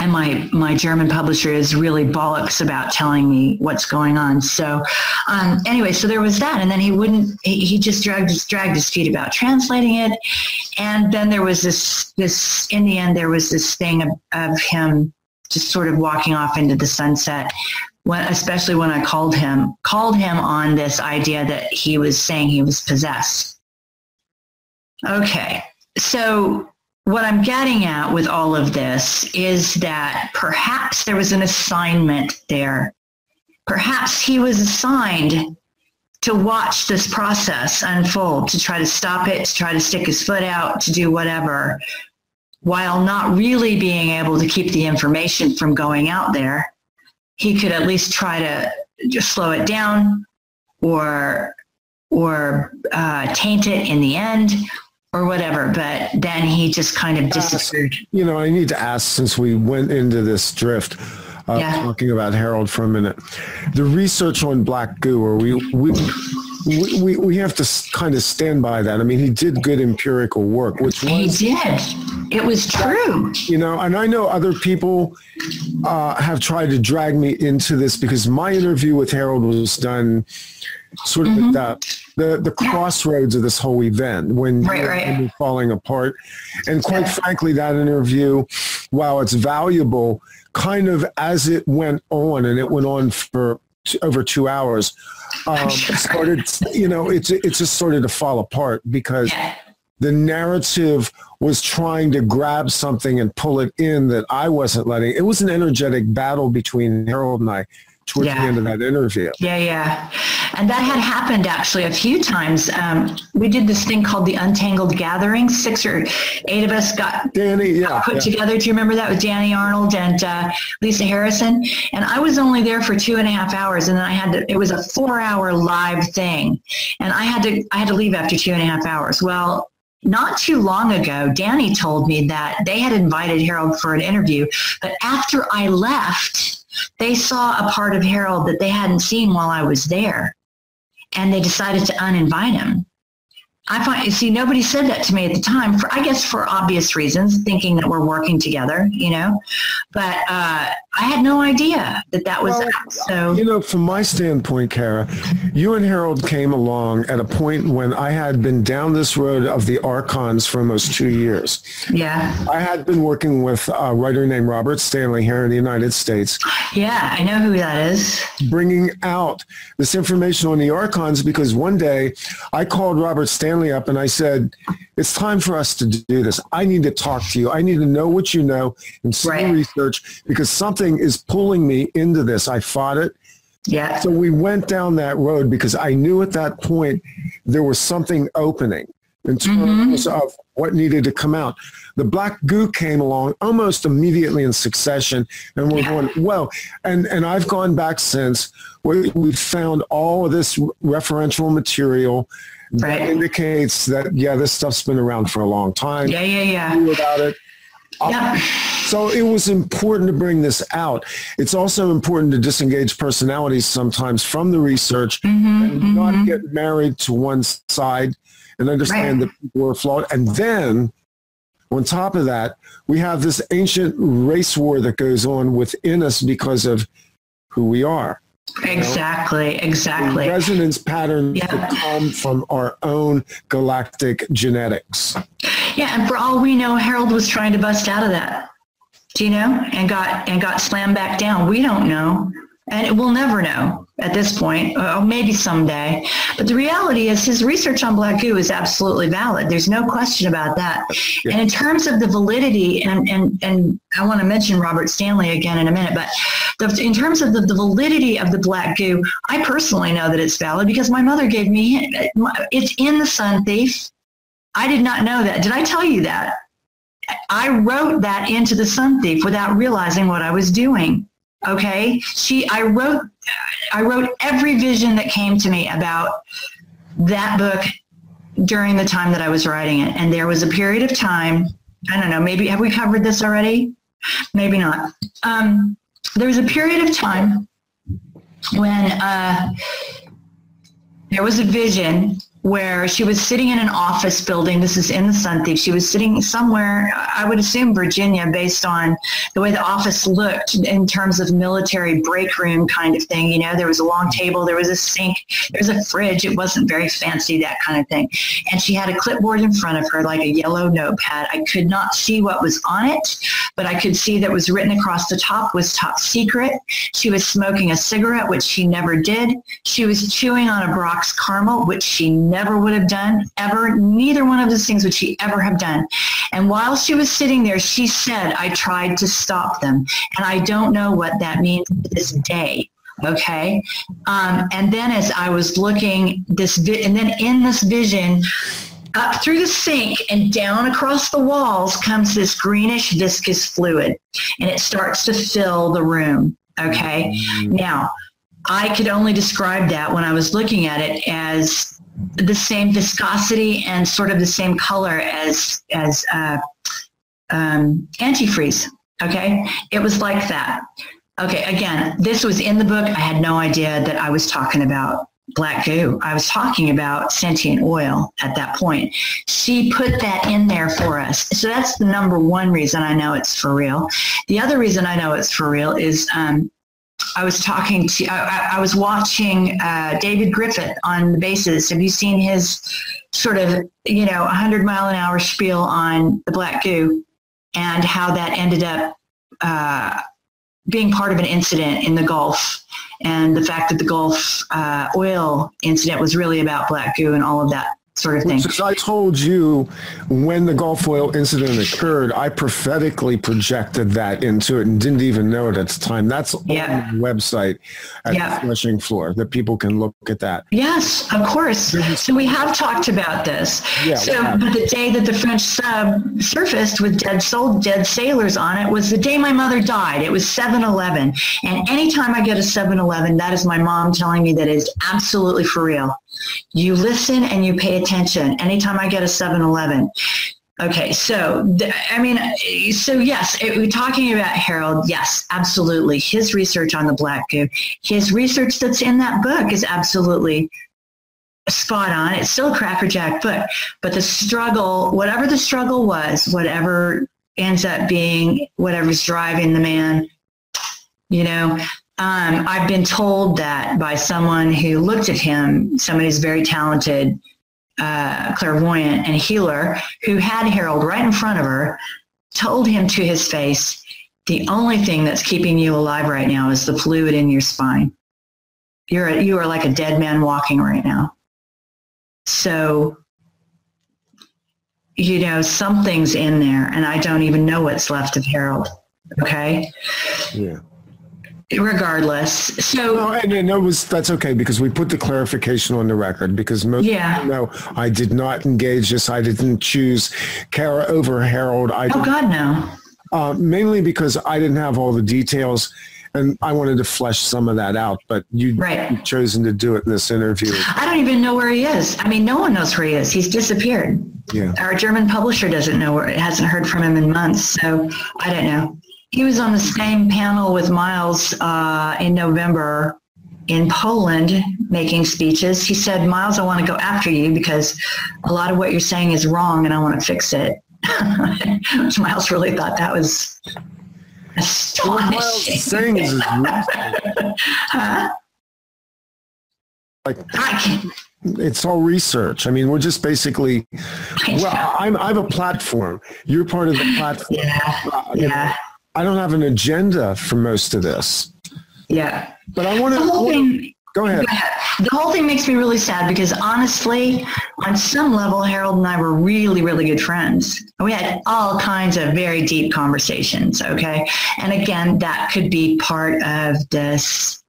and my my German publisher is really bollocks about telling me what's going on. So um, anyway, so there was that, and then he wouldn't. He, he just dragged his dragged his feet about translating it, and then there was this this. In the end, there was this thing of, of him just sort of walking off into the sunset. When, especially when I called him called him on this idea that he was saying he was possessed. Okay, so what I'm getting at with all of this is that perhaps there was an assignment there. Perhaps he was assigned to watch this process unfold, to try to stop it, to try to stick his foot out, to do whatever. while not really being able to keep the information from going out there, he could at least try to just slow it down or or uh, taint it in the end or whatever. But then he just kind of disappeared. You know, I need to ask since we went into this drift. Uh, Yeah. Talking about Harald for a minute, the research on black goo, or we we, we we we have to kind of stand by that. I mean, he did good empirical work, which He did. It was true. you know, and I know other people uh, have tried to drag me into this because my interview with Harald was done sort of Mm-hmm. at the, the the crossroads of this whole event when Right, you right. you're falling apart. And quite frankly, that interview, while it's valuable, kind of as it went on, and it went on for t- over two hours, um, sure. started, you know, it's it just started to fall apart because Yeah. the narrative was trying to grab something and pull it in that I wasn't letting. It was an energetic battle between Harald and I towards Yeah. the end of that interview. Yeah, yeah. And that had happened actually a few times. Um, we did this thing called the Untangled Gathering. Six or eight of us got Danny, yeah, put yeah. together. Do you remember that with Danny Arnold and uh, Lisa Harrison? And I was only there for two and a half hours, and then I had to. It was a four-hour live thing, and I had to. I had to leave after two and a half hours. Well. Not too long ago, Danny told me that they had invited Harald for an interview, but after I left, they saw a part of Harald that they hadn't seen while I was there, and they decided to uninvite him. I find, you see, nobody said that to me at the time, for I guess for obvious reasons, thinking that we're working together, you know. But uh, I had no idea that that was Well, out. So You know, from my standpoint, Cara, you and Harald came along at a point when I had been down this road of the archons for almost two years. yeah, I had been working with a writer named Robert Stanley here in the United States, yeah, I know who that is. bringing out this information on the archons because one day I called Robert Stanley up and I said, it's time for us to do this. I need to talk to you. I need to know what you know and some Right. research because something is pulling me into this. I fought it. Yeah, So we went down that road because I knew at that point there was something opening in terms mm-hmm. of what needed to come out. The black goo came along almost immediately in succession, and we're Yeah. going well. And and I've gone back since. We we found all of this referential material that Right. indicates that yeah, this stuff's been around for a long time. yeah, yeah, yeah. Knew about it. Yeah. So it was important to bring this out. It's also important to disengage personalities sometimes from the research Mm-hmm, and not get married to one side and understand Right. that people are flawed. And then on top of that, we have this ancient race war that goes on within us because of who we are. Exactly, The exactly. resonance patterns Yeah. that come from our own galactic genetics. Yeah, and for all we know, Harald was trying to bust out of that. Do you know? And got and got slammed back down. We don't know, and we'll never know at this point, uh, or maybe someday. But the reality is, his research on black goo is absolutely valid. There's no question about that. Yeah. And in terms of the validity, and and and I want to mention Robert Stanley again in a minute, but the, in terms of the, the validity of the black goo, I personally know that it's valid because my mother gave me uh, it's in the Sun Thief. I did not know that. Did I tell you that? I wrote that into the Sun Thief without realizing what I was doing. Okay. She, I wrote, I wrote every vision that came to me about that book during the time that I was writing it. And there was a period of time, I don't know, maybe, have we covered this already? Maybe not. Um, there was a period of time when uh, there was a vision where she was sitting in an office building. This is in the Sun. She was sitting somewhere, I would assume Virginia, based on the way the office looked in terms of military break room kind of thing. You know, there was a long table, there was a sink, there was a fridge. It wasn't very fancy, that kind of thing. And she had a clipboard in front of her, like a yellow notepad. I could not see what was on it, but I could see that was written across the top was top secret. She was smoking a cigarette, which she never did. She was chewing on a Brach's caramel, which she never would have done, ever. Neither one of those things would she ever have done. And while she was sitting there, she said, I tried to stop them. And I don't know what that means to this day. Okay. Um, and then as I was looking this, vi- and then in this vision, up through the sink and down across the walls comes this greenish viscous fluid and it starts to fill the room. Okay. Mm. Now, I could only describe that when I was looking at it as the same viscosity and sort of the same color as as uh, um, antifreeze. Okay, it was like that. Okay, again, this was in the book. I had no idea that I was talking about black goo. I was talking about sentient oil at that point. She put that in there for us. So that's the number one reason I know it's for real. The other reason I know it's for real is um, I was talking to, I, I was watching uh, David Griffith on the bases. Have you seen his sort of, you know, 100 mile an hour spiel on the black goo and how that ended up uh, being part of an incident in the Gulf and the fact that the Gulf uh, oil incident was really about black goo and all of that sort of thing. Since I told you when the Gulf oil incident occurred, I prophetically projected that into it and didn't even know it at the time. That's yeah. on the website at yeah. the Threshing Floor that people can look at that. Yes, of course. So we have talked about this. Yeah, so but the day that the French sub surfaced with dead soul, dead sailors on it was the day my mother died. It was 7-Eleven. And anytime I get a 7-Eleven, that is my mom telling me that it is absolutely for real. You listen and you pay attention. Anytime I get a 7 Eleven, Okay, so I mean, so yes, it, we're talking about Harald. Yes, absolutely. His research on the Black Goo, his research that's in that book is absolutely spot on. It's still a crackerjack book, but the struggle, whatever the struggle was, whatever ends up being, whatever's driving the man, you know, um, I've been told that by someone who looked at him, somebody who's very talented, uh, clairvoyant and healer, who had Harald right in front of her, told him to his face, the only thing that's keeping you alive right now is the fluid in your spine. You're a, you are like a dead man walking right now. So, you know, something's in there, and I don't even know what's left of Harald. Okay. Yeah regardless. So no, and, and that was that's okay because we put the clarification on the record because most yeah. people know I did not engage this. I didn't choose Cara over Harald. I oh God no. Uh, mainly because I didn't have all the details. And I wanted to flesh some of that out, but you, right. you've chosen to do it in this interview. I don't even know where he is. I mean, no one knows where he is. He's disappeared. Yeah. Our German publisher doesn't know where, it hasn't heard from him in months. So I don't know. He was on the same panel with Miles uh, in November in Poland making speeches. He said, Miles, I want to go after you because a lot of what you're saying is wrong and I want to fix it. Miles really thought that was astonishing. What Miles saying is huh? like it's all research. I mean, we're just basically. Well, I'm, I have a platform. You're part of the platform. Yeah. Uh, yeah. I don't have an agenda for most of this. Yeah. But I want to. Go ahead. The whole thing makes me really sad because honestly, on some level, Harald and I were really, really good friends. We had all kinds of very deep conversations. Okay. And again, that could be part of this.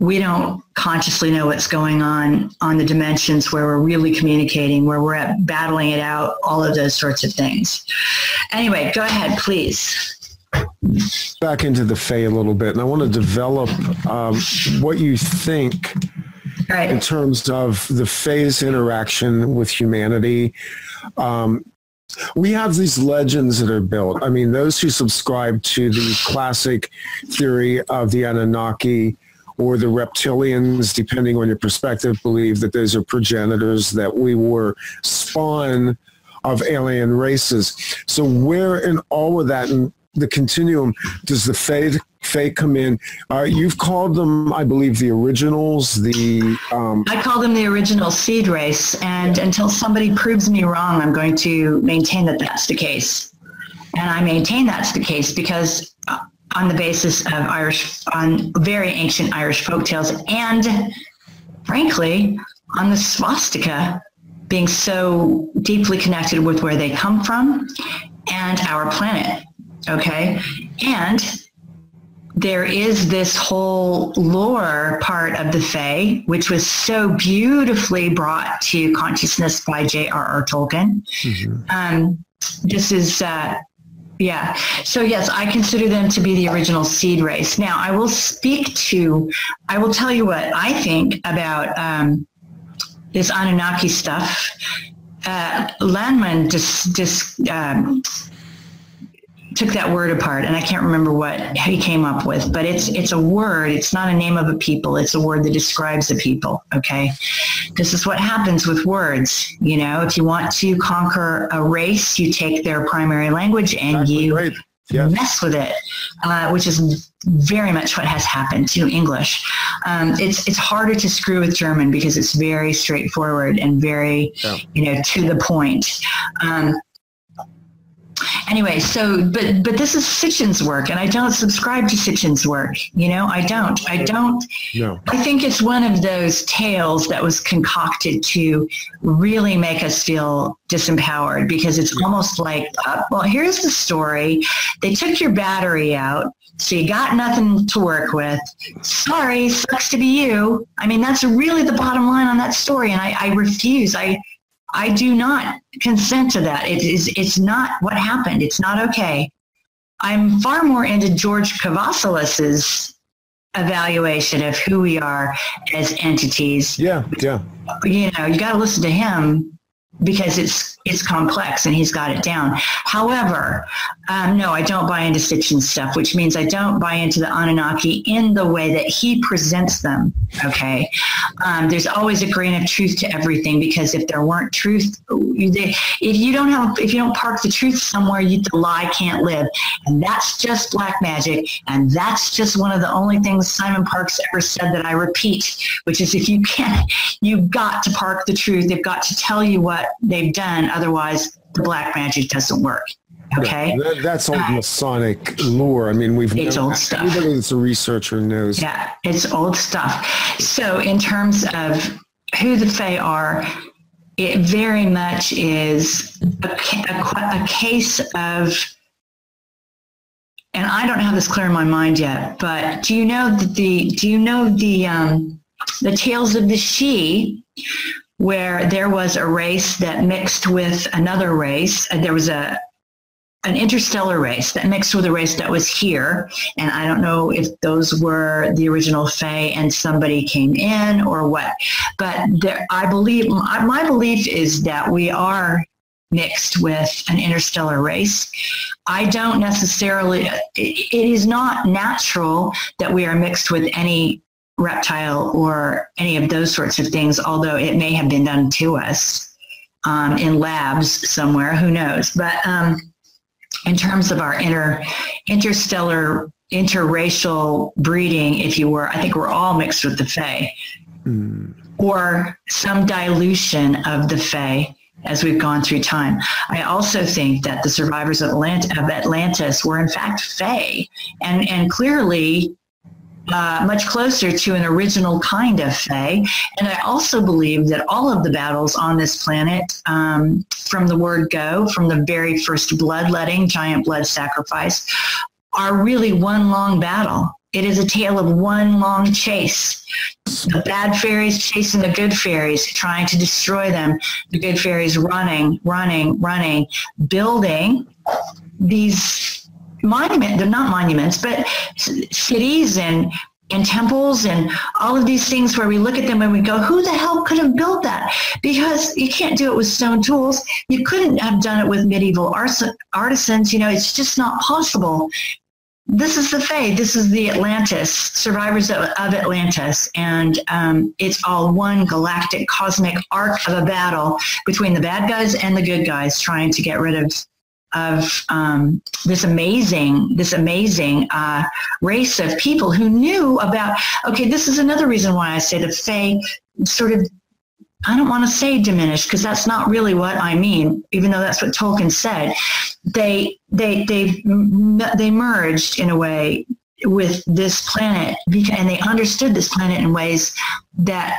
We don't consciously know what's going on on the dimensions where we're really communicating, where we're at battling it out, all of those sorts of things. Anyway, go ahead, please back into the Fae a little bit, and I want to develop um, what you think right. in terms of the Fae's interaction with humanity. Um, we have these legends that are built. I mean, those who subscribe to the classic theory of the Anunnaki or the reptilians, depending on your perspective, believe that those are progenitors, that we were spawn of alien races. So where in all of that, and the continuum does the Fae Fae come in? Uh, you've called them, I believe, the originals. The um, I call them the original seed race, and until somebody proves me wrong, I'm going to maintain that that's the case. And I maintain that's the case because uh, on the basis of Irish, on very ancient Irish folk tales, and frankly, on the swastika being so deeply connected with where they come from and our planet Okay. And there is this whole lore part of the Fae, which was so beautifully brought to consciousness by J.R.R. Tolkien. Mm-hmm. Um, this is, uh, yeah. So yes, I consider them to be the original seed race. Now, I will speak to, I will tell you what I think about um, this Anunnaki stuff. Uh, Landman just, just um, took that word apart and I can't remember what he came up with, but it's it's a word. It's not a name of a people. It's a word that describes a people. Okay. This is what happens with words. You know, if you want to conquer a race, you take their primary language and you right. yes. mess with it, uh, which is very much what has happened to English. Um, it's it's harder to screw with German because it's very straightforward and very, yeah. you know, to the point. Um, anyway, so but but this is Sitchin's work, and I don't subscribe to Sitchin's work. You know, I don't. I don't. No. I think it's one of those tales that was concocted to really make us feel disempowered because it's almost like, uh, well, here's the story. They took your battery out. So you got nothing to work with. Sorry, sucks to be you. I mean, that's really the bottom line on that story. And I, I refuse. I, I do not consent to that. It is, it's not what happened. It's not okay. I'm far more into George Kavassilas's evaluation of who we are as entities. Yeah, yeah. You know, you got to listen to him because it's it's complex and he's got it down. However, um, no, I don't buy into Sitchin stuff, which means I don't buy into the Anunnaki in the way that he presents them. Okay, um, there's always a grain of truth to everything because if there weren't truth, if you don't have if you don't park the truth somewhere, you, the lie can't live, and that's just black magic, and that's just one of the only things Simon Parkes ever said that I repeat, which is if you can't, you've got to park the truth. They've got to tell you what they've done. Otherwise, the black magic doesn't work. Okay. Yeah, that, that's old uh, Masonic lore. I mean, we've it's old stuff. Anybody that's a researcher knows. Yeah, it's old stuff. So, in terms of who the Fae are, it very much is a, a, a case of, and I don't have this clear in my mind yet, but do you know the do you know the um, the tales of the Sidhe where there was a race that mixed with another race. There was a an interstellar race that mixed with a race that was here. And I don't know if those were the original Fae and somebody came in or what. But there, I believe, my, my belief is that we are mixed with an interstellar race. I don't necessarily, it, it is not natural that we are mixed with any reptile or any of those sorts of things, although it may have been done to us um, in labs somewhere, who knows. But um, in terms of our inter, interstellar, interracial breeding, if you were, I think we're all mixed with the Fae. Mm. Or some dilution of the Fae as we've gone through time. I also think that the survivors of, Atlant- of Atlantis were in fact Fae, and and clearly uh, much closer to an original kind of Fae. And I also believe that all of the battles on this planet, um, from the word go, from the very first bloodletting, giant blood sacrifice, are really one long battle. It is a tale of one long chase. The bad fairies chasing the good fairies, trying to destroy them. The good fairies running, running, running, building these monument they're not monuments but cities and and temples and all of these things where we look at them and we go who the hell could have built that because you can't do it with stone tools you couldn't have done it with medieval artisans you know it's just not possible this is the Fae. This is the Atlantis, survivors of, of Atlantis. And um, it's all one galactic cosmic arc of a battle between the bad guys and the good guys trying to get rid of of um, this amazing, this amazing uh, race of people who knew about. Okay, this is another reason why I say the Fae sort of. I don't want to say diminished because that's not really what I mean, even though that's what Tolkien said. They they they they merged in a way with this planet and they understood this planet in ways that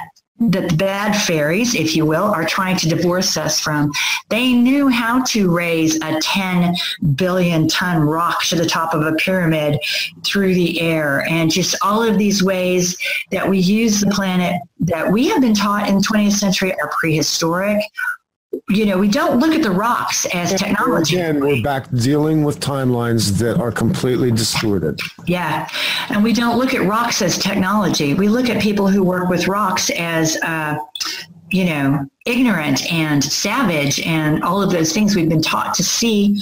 that the bad fairies, if you will, are trying to divorce us from. They knew how to raise a 10 billion ton rock to the top of a pyramid through the air and just all of these ways that we use the planet that we have been taught in the 20th century are prehistoric you know, we don't look at the rocks as technology. Again, we're back dealing with timelines that are completely distorted. Yeah. And we don't look at rocks as technology. We look at people who work with rocks as, uh, you know, ignorant and savage and all of those things we've been taught to see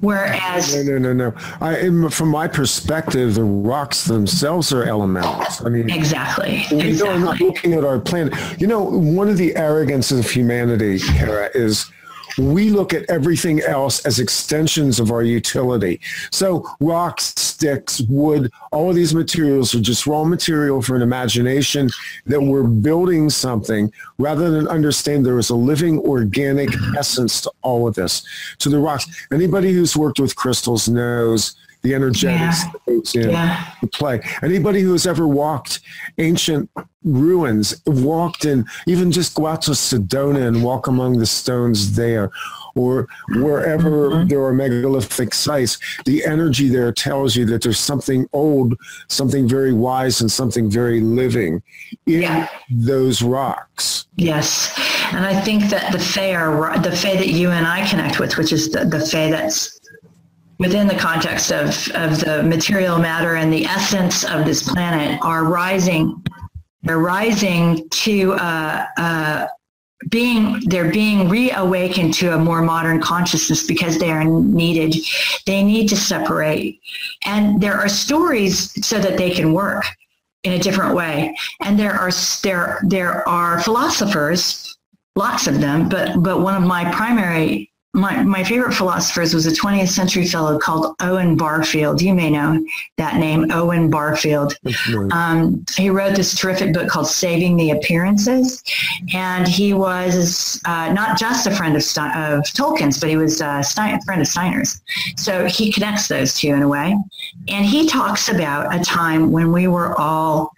Whereas, no, no, no, no. I, from my perspective, the rocks themselves are elementals. I mean, exactly. We exactly. are not looking at our planet. You know, one of the arrogances of humanity, Cara, is we look at everything else as extensions of our utility. So rocks, sticks, wood, all of these materials are just raw material for an imagination that we're building something rather than understand there is a living organic essence to all of this. To the rocks, anybody who's worked with crystals knows the energetics yeah. that goes in yeah. the play. Anybody who has ever walked ancient ruins, walked in, even just go out to Sedona and walk among the stones there, or wherever mm-hmm. there are megalithic sites, the energy there tells you that there's something old, something very wise, and something very living in yeah. those rocks. Yes. And I think that the Fae are the Fae that you and I connect with, which is the, the Fae that's within the context of, of the material matter and the essence of this planet are rising. They're rising to uh, uh, being they're being reawakened to a more modern consciousness because they are needed. They need to separate, and there are stories so that they can work in a different way. And there are there there are philosophers, lots of them, but but one of my primary my, my favorite philosophers was a 20th century fellow called Owen Barfield. You may know that name, Owen Barfield. Um, he wrote this terrific book called Saving the Appearances. And he was uh, not just a friend of, of Tolkien's, but he was a, Stein, a friend of Steiner's. So he connects those two in a way. And he talks about a time when we were all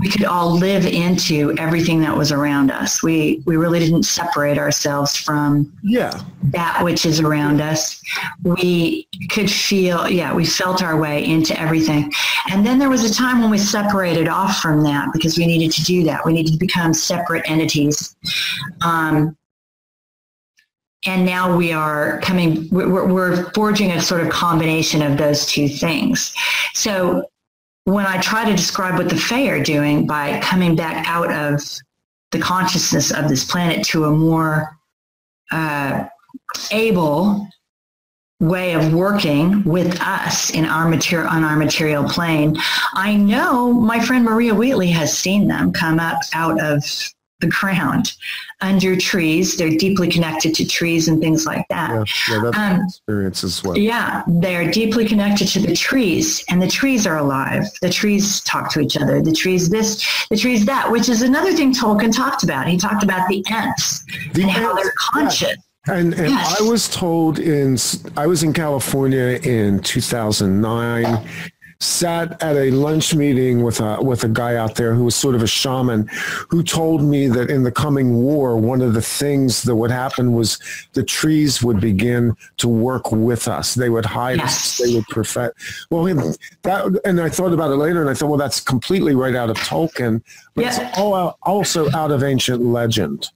we could all live into everything that was around us. We we really didn't separate ourselves from yeah that which is around us. We could feel yeah we felt our way into everything. And then there was a time when we separated off from that because we needed to do that. We needed to become separate entities. Um, and now we are coming we're, we're forging a sort of combination of those two things so when I try to describe what the Fae are doing by coming back out of the consciousness of this planet to a more uh, able way of working with us in our material on our material plane. I know my friend Maria Wheatley has seen them come up out of the ground under trees. They're deeply connected to trees and things like that. Yeah, yeah that's um, experience as well. Yeah, they're deeply connected to the trees, and the trees are alive. The trees talk to each other. The trees this, the trees that, which is another thing Tolkien talked about. He talked about the ants the and ants, how they're conscious. Yeah. And, and yes. I was told in I was in California in 2009 sat at a lunch meeting with a with a guy out there who was sort of a shaman who told me that in the coming war one of the things that would happen was the trees would begin to work with us. They would hide yes. us they would perfect well that and I thought about it later and I thought well that's completely right out of Tolkien but yeah. it's all also out of ancient legend.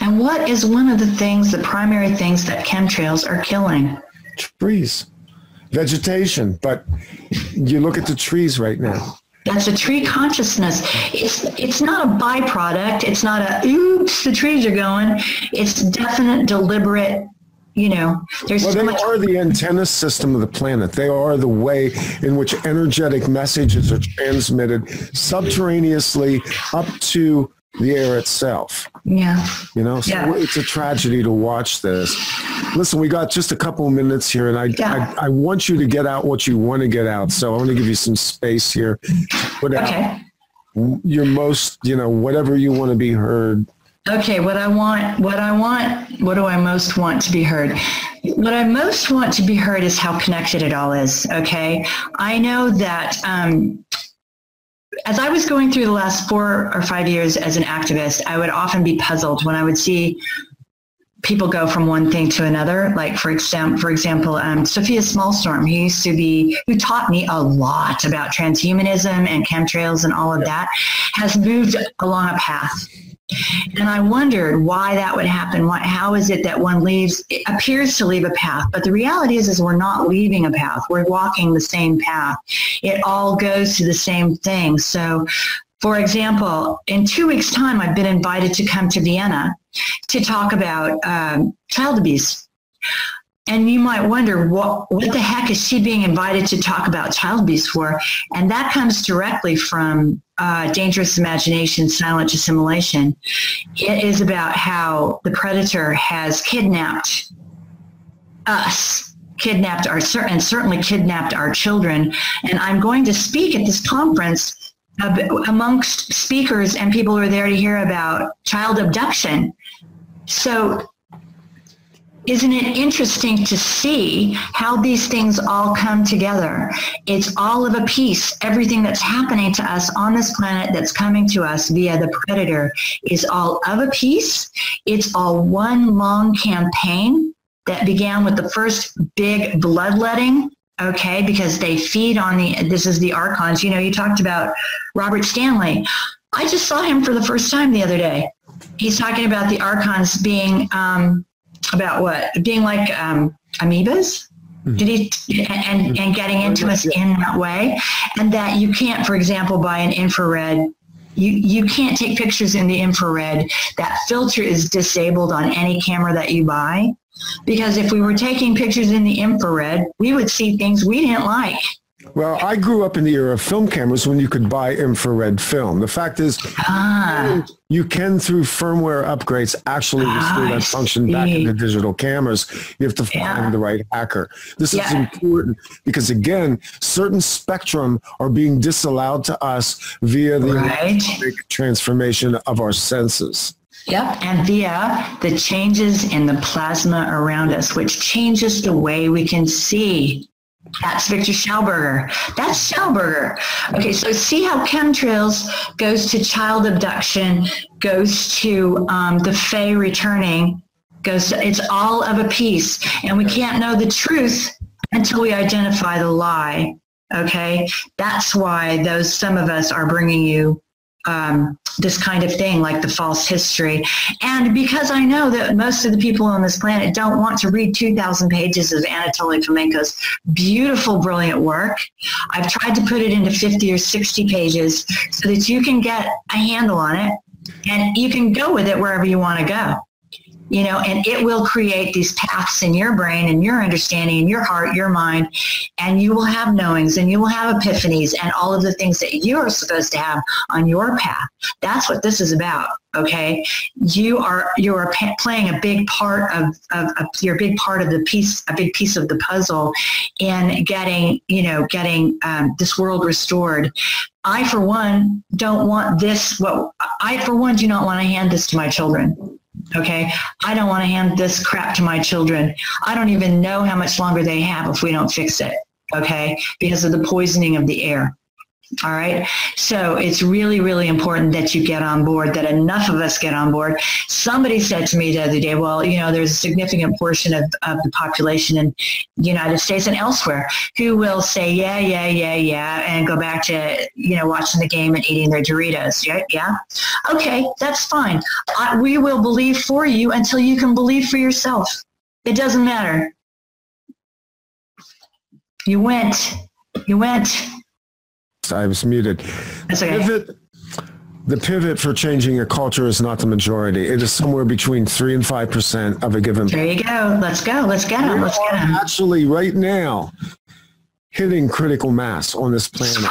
And what is one of the things the primary things that chemtrails are killing? Trees vegetation, but you look at the trees right now. That's a tree consciousness. It's it's not a byproduct. It's not a oops, the trees are going. It's definite, deliberate. You know, there's well, so they are the antenna system of the planet. They are the way in which energetic messages are transmitted subterraneously up to the air itself. Yeah. You know, so yeah. it's a tragedy to watch this. Listen, we got just a couple of minutes here, and I, yeah. I, I want you to get out what you want to get out. So I want to give you some space here. Put okay. out your most, you know, whatever you want to be heard. Okay, what I want, what I want, what do I most want to be heard? What I most want to be heard is how connected it all is. Okay, I know that um, as I was going through the last four or five years as an activist, I would often be puzzled when I would see people go from one thing to another. Like for example, for example, um, Sofia Smallstorm, who used to be, who taught me a lot about transhumanism and chemtrails and all of that, has moved along a path. And I wondered why that would happen. Why, how is it that one leaves, it appears to leave a path, but the reality is, is we're not leaving a path. We're walking the same path. It all goes to the same thing. So for example, in two weeks' time, I've been invited to come to Vienna to talk about um, child abuse. And you might wonder, what, what the heck is she being invited to talk about child abuse for? And that comes directly from uh, Dangerous Imagination, Silent Assimilation. It is about how the predator has kidnapped us kidnapped our and certainly kidnapped our children and i'm going to speak at this conference amongst speakers and people who are there to hear about child abduction. So isn't it interesting to see how these things all come together? It's all of a piece. Everything that's happening to us on this planet that's coming to us via the predator is all of a piece. It's all one long campaign that began with the first big bloodletting okay because they feed on the this is the archons you know you talked about robert stanley i just saw him for the first time the other day he's talking about the archons being um, about what being like um, amoebas mm-hmm. did he and and getting into us in that way and that you can't for example buy an infrared you, you can't take pictures in the infrared. That filter is disabled on any camera that you buy. Because if we were taking pictures in the infrared, we would see things we didn't like. Well, I grew up in the era of film cameras when you could buy infrared film. The fact is, ah. you can, through firmware upgrades, actually restore that function back into digital cameras. You have to find yeah. the right hacker. This yeah. is important because, again, certain spectrum are being disallowed to us via the right. transformation of our senses. Yep, and via the changes in the plasma around us, which changes the way we can see. That's Viktor Schauberger. That's Schauberger. Okay, so see how chemtrails goes to child abduction, goes to um, the Fae returning, goes to, it's all of a piece. And we can't know the truth until we identify the lie. Okay, that's why those some of us are bringing you um, this kind of thing, like the false history. And because I know that most of the people on this planet don't want to read 2,000 pages of Anatoly Fomenko's beautiful, brilliant work, I've tried to put it into 50 or 60 pages so that you can get a handle on it and you can go with it wherever you want to go you know, and it will create these paths in your brain and your understanding and your heart, your mind, and you will have knowings and you will have epiphanies and all of the things that you're supposed to have on your path. That's what this is about. Okay. You are, you are playing a big part of, of, of you're a big part of the piece, a big piece of the puzzle in getting, you know, getting um, this world restored. I, for one, don't want this. What I, for one, do not want to hand this to my children. Okay. I don't want to hand this crap to my children. I don't even know how much longer they have if we don't fix it. Okay. Because of the poisoning of the air. All right. So it's really, really important that you get on board, that enough of us get on board. Somebody said to me the other day, well, you know, there's a significant portion of, of the population in the United States and elsewhere who will say, yeah, yeah, yeah, yeah, and go back to, you know, watching the game and eating their Doritos. Yeah. Yeah. Okay. That's fine. I, we will believe for you until you can believe for yourself. It doesn't matter. You went. You went. I was muted. That's okay. Pivot, the pivot for changing a culture is not the majority. It is somewhere between three and five percent of a given. There you go. Let's go. Let's get them. Let's get them. Actually, right now, hitting critical mass on this planet.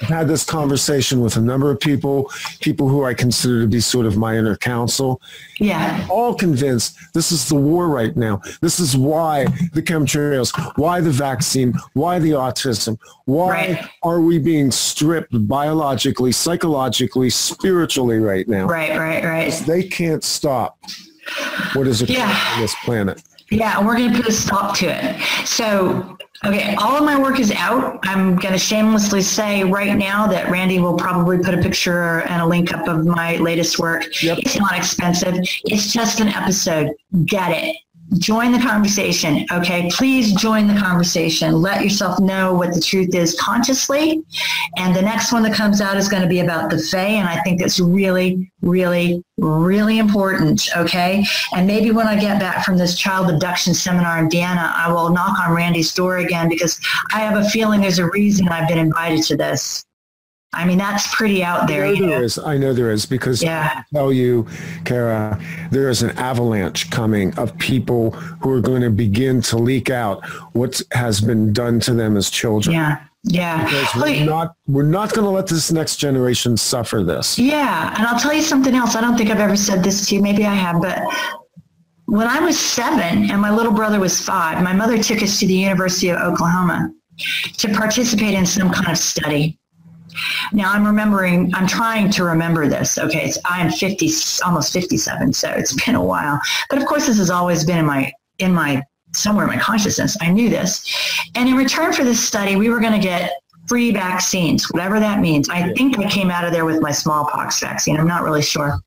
I've had this conversation with a number of people, people who I consider to be sort of my inner council. Yeah. All convinced this is the war right now. This is why the chemtrails, why the vaccine, why the autism, why right. are we being stripped biologically, psychologically, spiritually right now? Right, right, right. They can't stop what is occurring yeah. on this planet. Yeah, and we're going to put a stop to it. So, okay, all of my work is out. I'm going to shamelessly say right now that Randy will probably put a picture and a link up of my latest work. Yep. It's not expensive. It's just an episode. Get it join the conversation. Okay. Please join the conversation. Let yourself know what the truth is consciously. And the next one that comes out is going to be about the Fae. And I think that's really, really, really important. Okay. And maybe when I get back from this child abduction seminar in Vienna, I will knock on Randy's door again because I have a feeling there's a reason I've been invited to this. I mean, that's pretty out there. I know you know? there is. I know there is because Yeah. I tell you, Cara, there is an avalanche coming of people who are going to begin to leak out what has been done to them as children. Yeah. Yeah. Because we're not, we're not going to let this next generation suffer this. Yeah, and I'll tell you something else. I don't think I've ever said this to you. Maybe I have, but when I was seven and my little brother was five, my mother took us to the University of Oklahoma to participate in some kind of study. Now I'm remembering, I'm trying to remember this. Okay, it's, I am 50, almost 57, so it's been a while. But of course, this has always been in my in my somewhere in my consciousness. I knew this, and in return for this study, we were going to get free vaccines, whatever that means. I think I came out of there with my smallpox vaccine. I'm not really sure.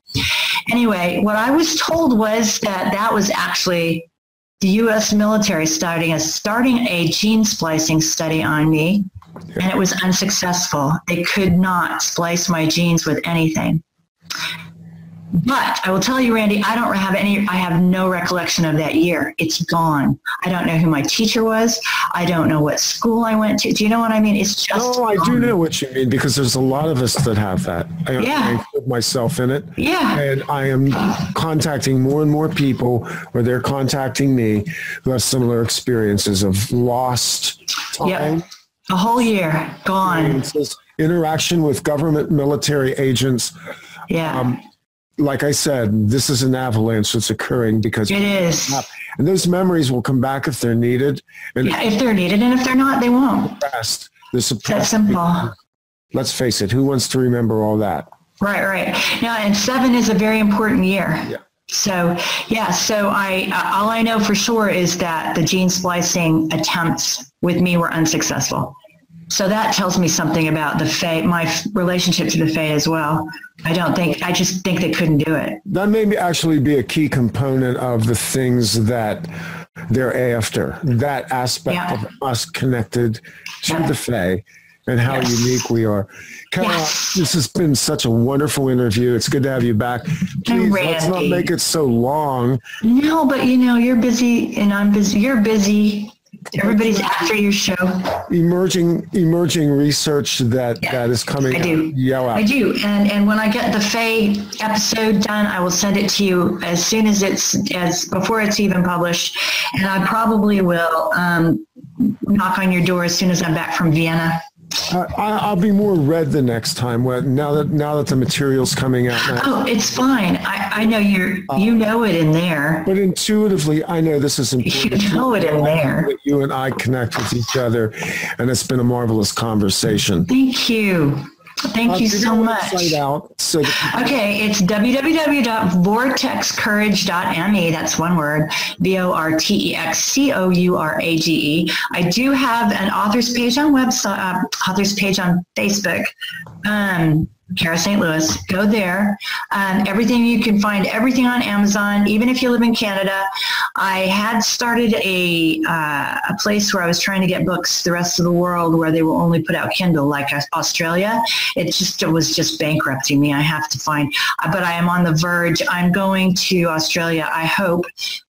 Anyway, what I was told was that that was actually the U.S. military starting a starting a gene splicing study on me, and it was unsuccessful. They could not splice my genes with anything. But I will tell you, Randy, I don't have any, I have no recollection of that year. It's gone. I don't know who my teacher was. I don't know what school I went to. Do you know what I mean? It's just. Oh, I do know what you mean because there's a lot of us that have that. I, Yeah. I include myself in it. Yeah. And I am contacting more and more people, or they're contacting me, who have similar experiences of lost time, Yep. A whole year gone. interaction with government military agents. Yeah. Um, like I said, this is an avalanche that's occurring because it is. and those memories will come back if they're needed and Yeah, if they're needed, and if they're not, they won't. suppressed. They're It's that suppressed. simple. Let's face it, who wants to remember all that? Right, right. Now, and seven is a very important year. Yeah. So, yeah, so I, uh, all I know for sure is that the gene splicing attempts with me were unsuccessful. So that tells me something about the Fae, my relationship to the Fae as well. I don't think, I just think they couldn't do it. That may actually be a key component of the things that they're after. That aspect Yeah. of us connected to Yeah. the Fae and how Yes. unique we are. Carol, Yes. this has been such a wonderful interview. It's good to have you back. Please, let's not make it so long. No, but you know, you're busy and I'm busy. You're busy. Everybody's after your show. Emerging, emerging research that, Yeah, that is coming I do. out. I do, and and when I get the Fae episode done, I will send it to you as soon as it's as before it's even published, and I probably will um, knock on your door as soon as I'm back from Vienna. I, I- I'll be more red the next time. When, now that now that the material's coming out. now. Oh, it's fine. I, I know you're you uh, know it in there. But intuitively, I know this is You know it in there. that you and I connect with each other, and it's been a marvelous conversation. Thank you. Thank Uh, you so much. out so Okay, it's www.vortexcourage.me. That's one word. V O R T E X C O U R A G E. I do have an author's page on website, uh, author's page on Facebook. Um, Cara St. Louis. Go there. Um, everything you can find everything on Amazon, even if you live in Canada. I had started a uh, a place where I was trying to get books the rest of the world where they will only put out Kindle, like Australia. It just it was just bankrupting me. I have to find, uh, but I am on the verge. I'm going to Australia. I hope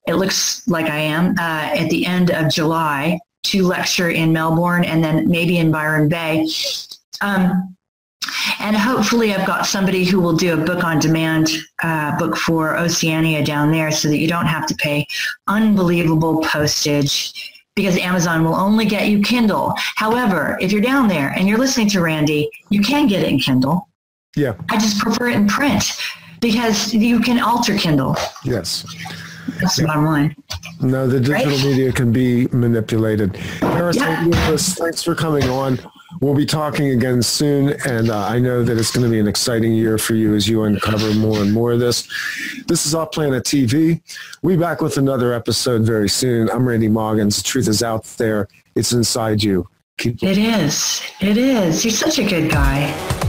it looks like I am uh, at the end of July to lecture in Melbourne and then maybe in Byron Bay. Um, and hopefully I've got somebody who will do a book on demand uh, book for Oceania down there so that you don't have to pay unbelievable postage because Amazon will only get you Kindle. However, if you're down there and you're listening to Randy, you can get it in Kindle. yeah, I just prefer it in print because you can alter Kindle. yes. That's the bottom line. No, the digital Right? media can be manipulated. Cara Yeah. Thanks for coming on. We'll be talking again soon, and uh, I know that it's going to be an exciting year for you as you uncover more and more of this. This is Off Planet TV. We back with another episode very soon. I'm Randy Maugans. The truth is out there. It's inside you. Keep it is. It is. You're such a good guy.